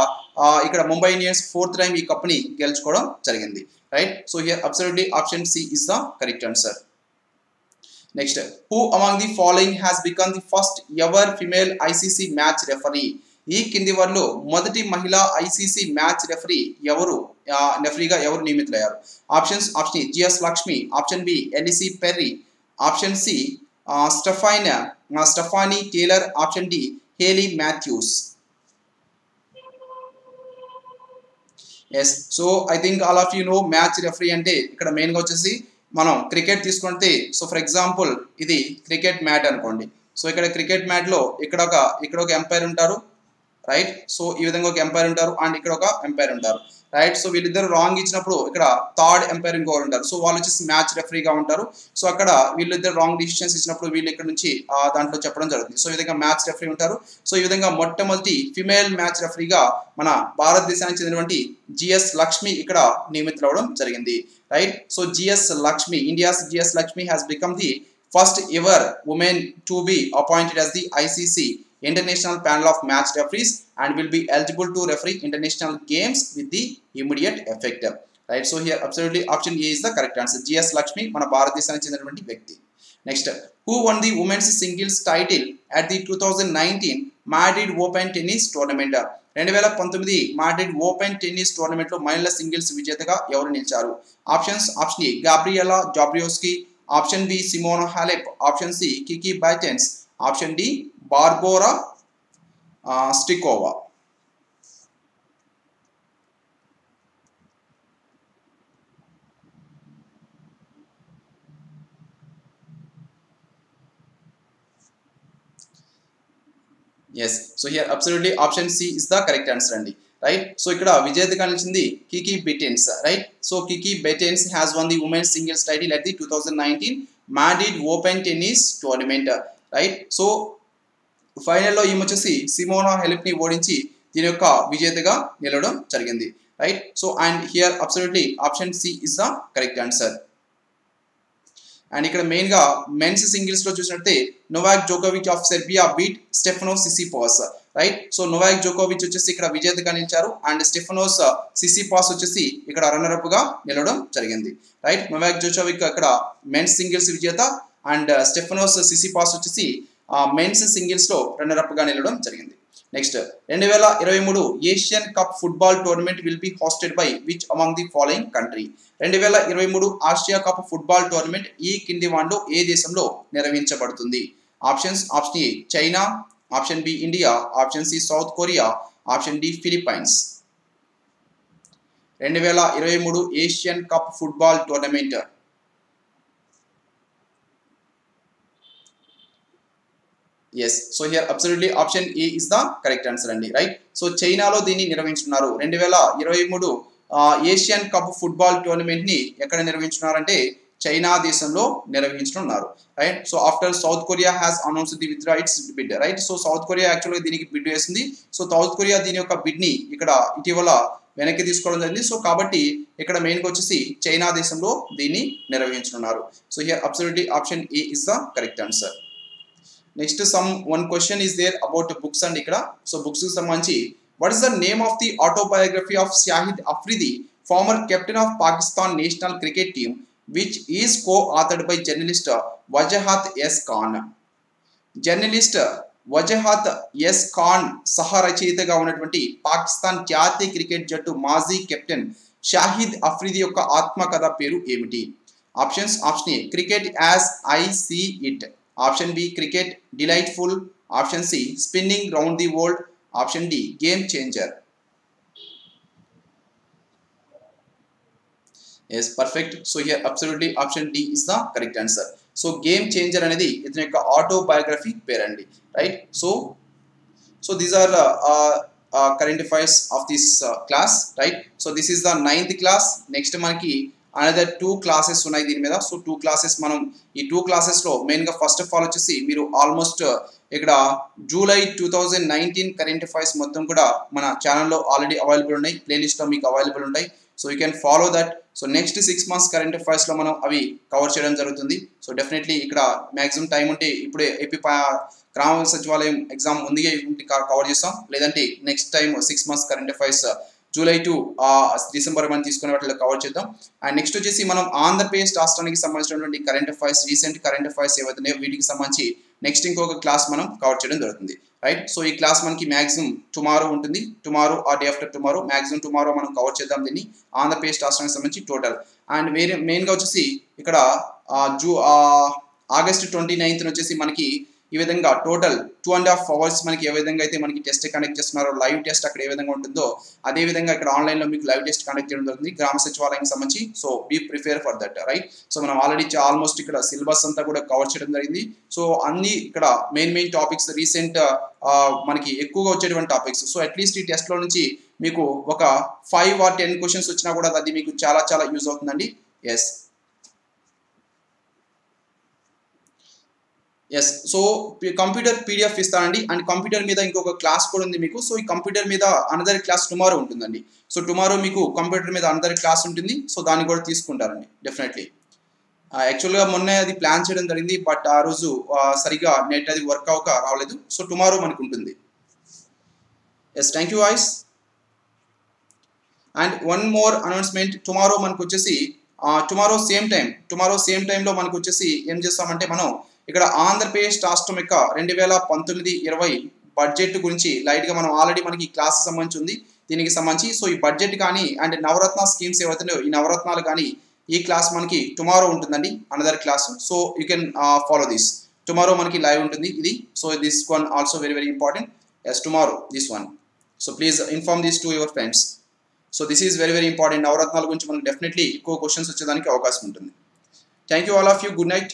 ఇక్కడ ముంబై ఇండియన్స్ ఫోర్త్ టైం ఈ కప్ని గెలుచుకోవడం జరిగింది. Right? So here absolutely option C is the correct answer. Next who among the following has become the first ever female ICC match referee. ఈ కింది వారిలో మొదటి మహిళా ఐసీసీ మ్యాచ్ రెఫరీ ఎవరు రెఫరీగా ఎవరు నియమితులయ్యారు? Options option A GS Lakshmi. Option B Ellyse Perry. Option C Stephanie Stephanie Taylor option D Hayley Matthews. Yes so I think all of you know match referee అంటే ఇక్కడ మెయిన్గా వచ్చేసి మనం cricket తీసుకుంటే సో ఫర్ ఎగ్జాంపుల్ ఇది cricket mat అనుకోండి. So ఇక్కడ cricket మ్యాట్లో ఇక్కడ ఒక ఇక్కడ ఒక ఎంపైర్ ఉంటారు రైట్ సో ఈ విధంగా ఒక ఎంపైర్ ఉంటారు అండ్ ఇక్కడ ఒక ఎంపైర్ ఉంటారు రైట్ సో వీళ్ళిద్దరు రాంగ్ ఇచ్చినప్పుడు ఇక్కడ థర్డ్ ఎంపైర్ ఇంకోరు ఉంటారు. సో వాళ్ళు వచ్చేసి మ్యాచ్ రెఫరీగా ఉంటారు. సో అక్కడ వీళ్ళిద్దరు రాంగ్ డిసిషన్స్ ఇచ్చినప్పుడు వీళ్ళు ఇక్కడ నుంచి దాంట్లో చెప్పడం జరుగుతుంది. సో ఈ విధంగా మ్యాచ్ రెఫరీ ఉంటారు. సో ఈ విధంగా మొట్టమొదటి ఫిమేల్ మ్యాచ్ రెఫరీగా మన భారతదేశానికి చెందినటువంటి జిఎస్ లక్ష్మి ఇక్కడ నియమితులవడం జరిగింది right so GS Lakshmi India's GS Lakshmi has become the first ever women to be appointed as the ICC International Panel of Match Referees and will be eligible to referee international games with the immediate effect. Right so here absolutely option A is the correct answer GS Lakshmi మన భారతదేశానికి చెందినటువంటి వ్యక్తి. Next who won the women's singles title at the two thousand nineteen Madrid Open tennis tournament రెండు వేల పంతొమ్మిది Madrid open tennis టోర్నమెంట్లో మహిళల singles విజేతగా ఎవరు నిలిచారు? Options option A Gabriela Dabrowski option B Simona Halep option C Kiki Bertens option D Barbora uh, Strycova yes so here absolutely option C is the correct answer అండి right so ఇక్కడ విజేతగా నిలిచింది Kiki Bertens right so Kiki Bertens has won the women's singles title at the two thousand nineteen Madrid Open tennis tournament right so ఫైనల్లో ఈమె వచ్చేసి Simona హెల్ప్ని ఓడించి దీని యొక్క విజేతగా నిలవడం జరిగింది. Right? So and here absolutely option C is the correct answer. And ఇక్కడ మెయిన్గా మెన్స్ సింగిల్స్లో చూసినట్టే Novak జోకోవిచ్ of Serbia beat Stefano సిసిపాస్. Right? So Novak జోకోవిచ్ వచ్చేసి ఇక్కడ విజేతగా నిలిచారు అండ్ స్టెఫనోస్ సిసిపాస్ వచ్చేసి ఇక్కడ రన్నరప్గా నిలవడం జరిగింది. రైట్? నొవాక్ జోకోవిక్ ఇక్కడ మెన్స్ సింగిల్స్ విజేత అండ్ స్టెఫనోస్ సిసిపాస్ వచ్చేసి మెన్స్ సింగిల్స్లో రన్నర్ అప్గా నిలవడం జరిగింది. నెక్స్ట్ రెండు వేల ఇరవై మూడు Asian Cup football tournament will be hosted by which among the following country రెండు వేల ఇరవై మూడు ఆసియా కప్ ఫుట్బాల్ టోర్నమెంట్ ఈ కింది వాండ్లో ఏ దేశంలో నిర్వహించబడుతుంది? Options option A China option B India option C South Korea option D Philippines రెండు వేల ఇరవై మూడు Asian Cup football tournament yes so here absolutely option A is the correct answer అండి రైట్ సో చైనాలో దీన్ని నిర్వహించున్నారు. రెండు వేల ఇరవై మూడు ఏషియన్ కప్ ఫుట్బాల్ టోర్నమెంట్ని ఎక్కడ నిర్వహించున్నారంటే చైనా దేశంలో నిర్వహించనున్నారు right so after South Korea has announce the with its bid right so South Korea యాక్చువల్గా దీనికి బిడ్ వేసింది. సో సౌత్ కొరియా దీని యొక్క బిడ్ని ఇక్కడ ఇటీవల వెనక్కి తీసుకోవడం జరిగింది. సో కాబట్టి ఇక్కడ మెయిన్గా వచ్చేసి చైనా దేశంలో దీన్ని నిర్వహించనున్నారు. So here absolutely option A is the correct answer next some one question is there about books and ఇక్కడ సో బుక్స్ సంబంధించి what is the name of the autobiography of Shahid Afridi former captain of Pakistan national cricket team which is co authored by journalist Wajahat S Khan journalist Wajahat S Khan సహ రచయితగా ఉన్నటువంటి పాకిస్తాన్ జాతీయ cricket జట్టు మాజీ captain Shahid Afridi యొక్క ఆత్మకథ పేరు ఏమిటి? Options option A cricket as I see it option B cricket delightful option C spinning round the world option D game changer yes perfect so here absolutely option D is the correct answer so game changer అనేది ఇతని యొక్క ఆటోబయోగ్రఫీ పేరండి right so so these are current affairs of this class right so this is the ninth class next మనకి another two classes ఉన్నాయి దీని మీద. So two classes మనం ఈ టూ క్లాసెస్లో మెయిన్గా ఫస్ట్ ఆఫ్ ఆల్ వచ్చేసి మీరు ఆల్మోస్ట్ uh, ఇక్కడ July two thousand nineteen current affairs మొత్తం కూడా మన ఛానల్లో ఆల్రెడీ అవైలబుల్ ఉన్నాయి. ప్లేలిస్ట్లో మీకు అవైలబుల్ ఉంటాయి. So you can follow that so next six months current అఫైర్స్లో మనం అవి కవర్ చేయడం జరుగుతుంది. సో డెఫినెట్లీ ఇక్కడ మ్యాక్సిమం టైం ఉంటే ఇప్పుడే ఏపీ గ్రామ సచివాలయం ఎగ్జామ్ ముందుగా కవర్ చేస్తాం. లేదంటే next time six months current affairs July to December మనం తీసుకునే వాటిలో కవర్ చేద్దాం. అండ్ నెక్స్ట్ వచ్చేసి మనం ఆంధ్రప్రదేశ్ రాష్ట్రానికి సంబంధించినటువంటి current affairs recent current affairs ఏవైతున్నాయో వీటికి సంబంధించి నెక్స్ట్ ఇంకొక క్లాస్ మనం కవర్ చేయడం జరుగుతుంది. రైట్ సో ఈ క్లాస్ మనకి మ్యాక్సిమం టుమారో ఉంటుంది. టుమారో ఆ day after tomorrow maximum tomorrow మనం కవర్ చేద్దాం దీన్ని. ఆంధ్రప్రదేశ్ రాష్ట్రానికి సంబంధించి టోటల్ అండ్ వేరే మెయిన్గా వచ్చేసి ఇక్కడ జూ ఆగస్ట్ ట్వంటీ నైన్త్ వచ్చేసి మనకి ఈ విధంగా total two and half hours మనకి ఏ విధంగా అయితే మనకి టెస్ట్ కండక్ట్ చేస్తున్నారో లైవ్ టెస్ట్ అక్కడ ఏ విధంగా ఉంటుందో అదే విధంగా ఇక్కడ ఆన్లైన్లో మీకు లైవ్ టెస్ట్ కండక్ట్ చేయడం జరుగుతుంది గ్రామ సచివాలయానికి సంబంధించి. So be prepare for that right so మనం ఆల్రెడీ ఆల్మోస్ట్ ఇక్కడ సిలబస్ అంతా కూడా కవర్ చేయడం జరిగింది. సో అన్ని ఇక్కడ మెయిన్ మెయిన్ టాపిక్స్ రీసెంట్ మనకి ఎక్కువగా వచ్చేటువంటి టాపిక్స్ సో అట్లీస్ట్ ఈ టెస్ట్లో నుంచి మీకు ఒక ఫైవ్ ఆర్ టెన్ క్వశ్చన్స్ వచ్చినా కూడా అది మీకు చాలా చాలా యూజ్ అవుతుందండి. Yes yes so computer PDF ఇస్తానండి. అండ్ కంప్యూటర్ మీద ఇంకొక క్లాస్ కూడా ఉంది మీకు. సో ఈ కంప్యూటర్ మీద అనదర్ క్లాస్ టుమారో ఉంటుందండి. సో టుమారో మీకు కంప్యూటర్ మీద అనదర్ క్లాస్ ఉంటుంది. సో దాన్ని కూడా తీసుకుంటారండి డెఫినెట్లీ యాక్చువల్గా uh, మొన్న అది ప్లాన్ చేయడం జరిగింది. బట్ ఆ రోజు uh, సరిగా నెట్ అది వర్క్ అవ్వక రావలేదు సో టుమారో మనకు ఉంటుంది. Yes thank you voice and one more announcement tomorrow మనకు వచ్చేసి tomorrow same time tomorrow same టైంలో మనకు వచ్చేసి ఏం చేస్తామంటే మనం ఇక్కడ ఆంధ్రప్రదేశ్ రాష్ట్రం యొక్క రెండు వేల పంతొమ్మిది ఇరవై బడ్జెట్ గురించి లైట్గా మనం ఆల్రెడీ మనకి క్లాస్ సంబంధించి ఉంది. దీనికి సంబంధించి సో ఈ బడ్జెట్ కానీ అండ్ నవరత్న స్కీమ్స్ ఏవైతున్నాయో ఈ నవరత్నాలు కానీ ఈ క్లాస్ మనకి టుమారో ఉంటుందండి another class so you can follow this tomorrow మనకి లైవ్ ఉంటుంది ఇది. So this one also very very important yes tomorrow this one so please inform this to your friends so this is very very important నవరత్నాల గురించి మనకు definitely ఎక్కువ questions వచ్చేదానికి అవకాశం ఉంటుంది. Thank you all of you good night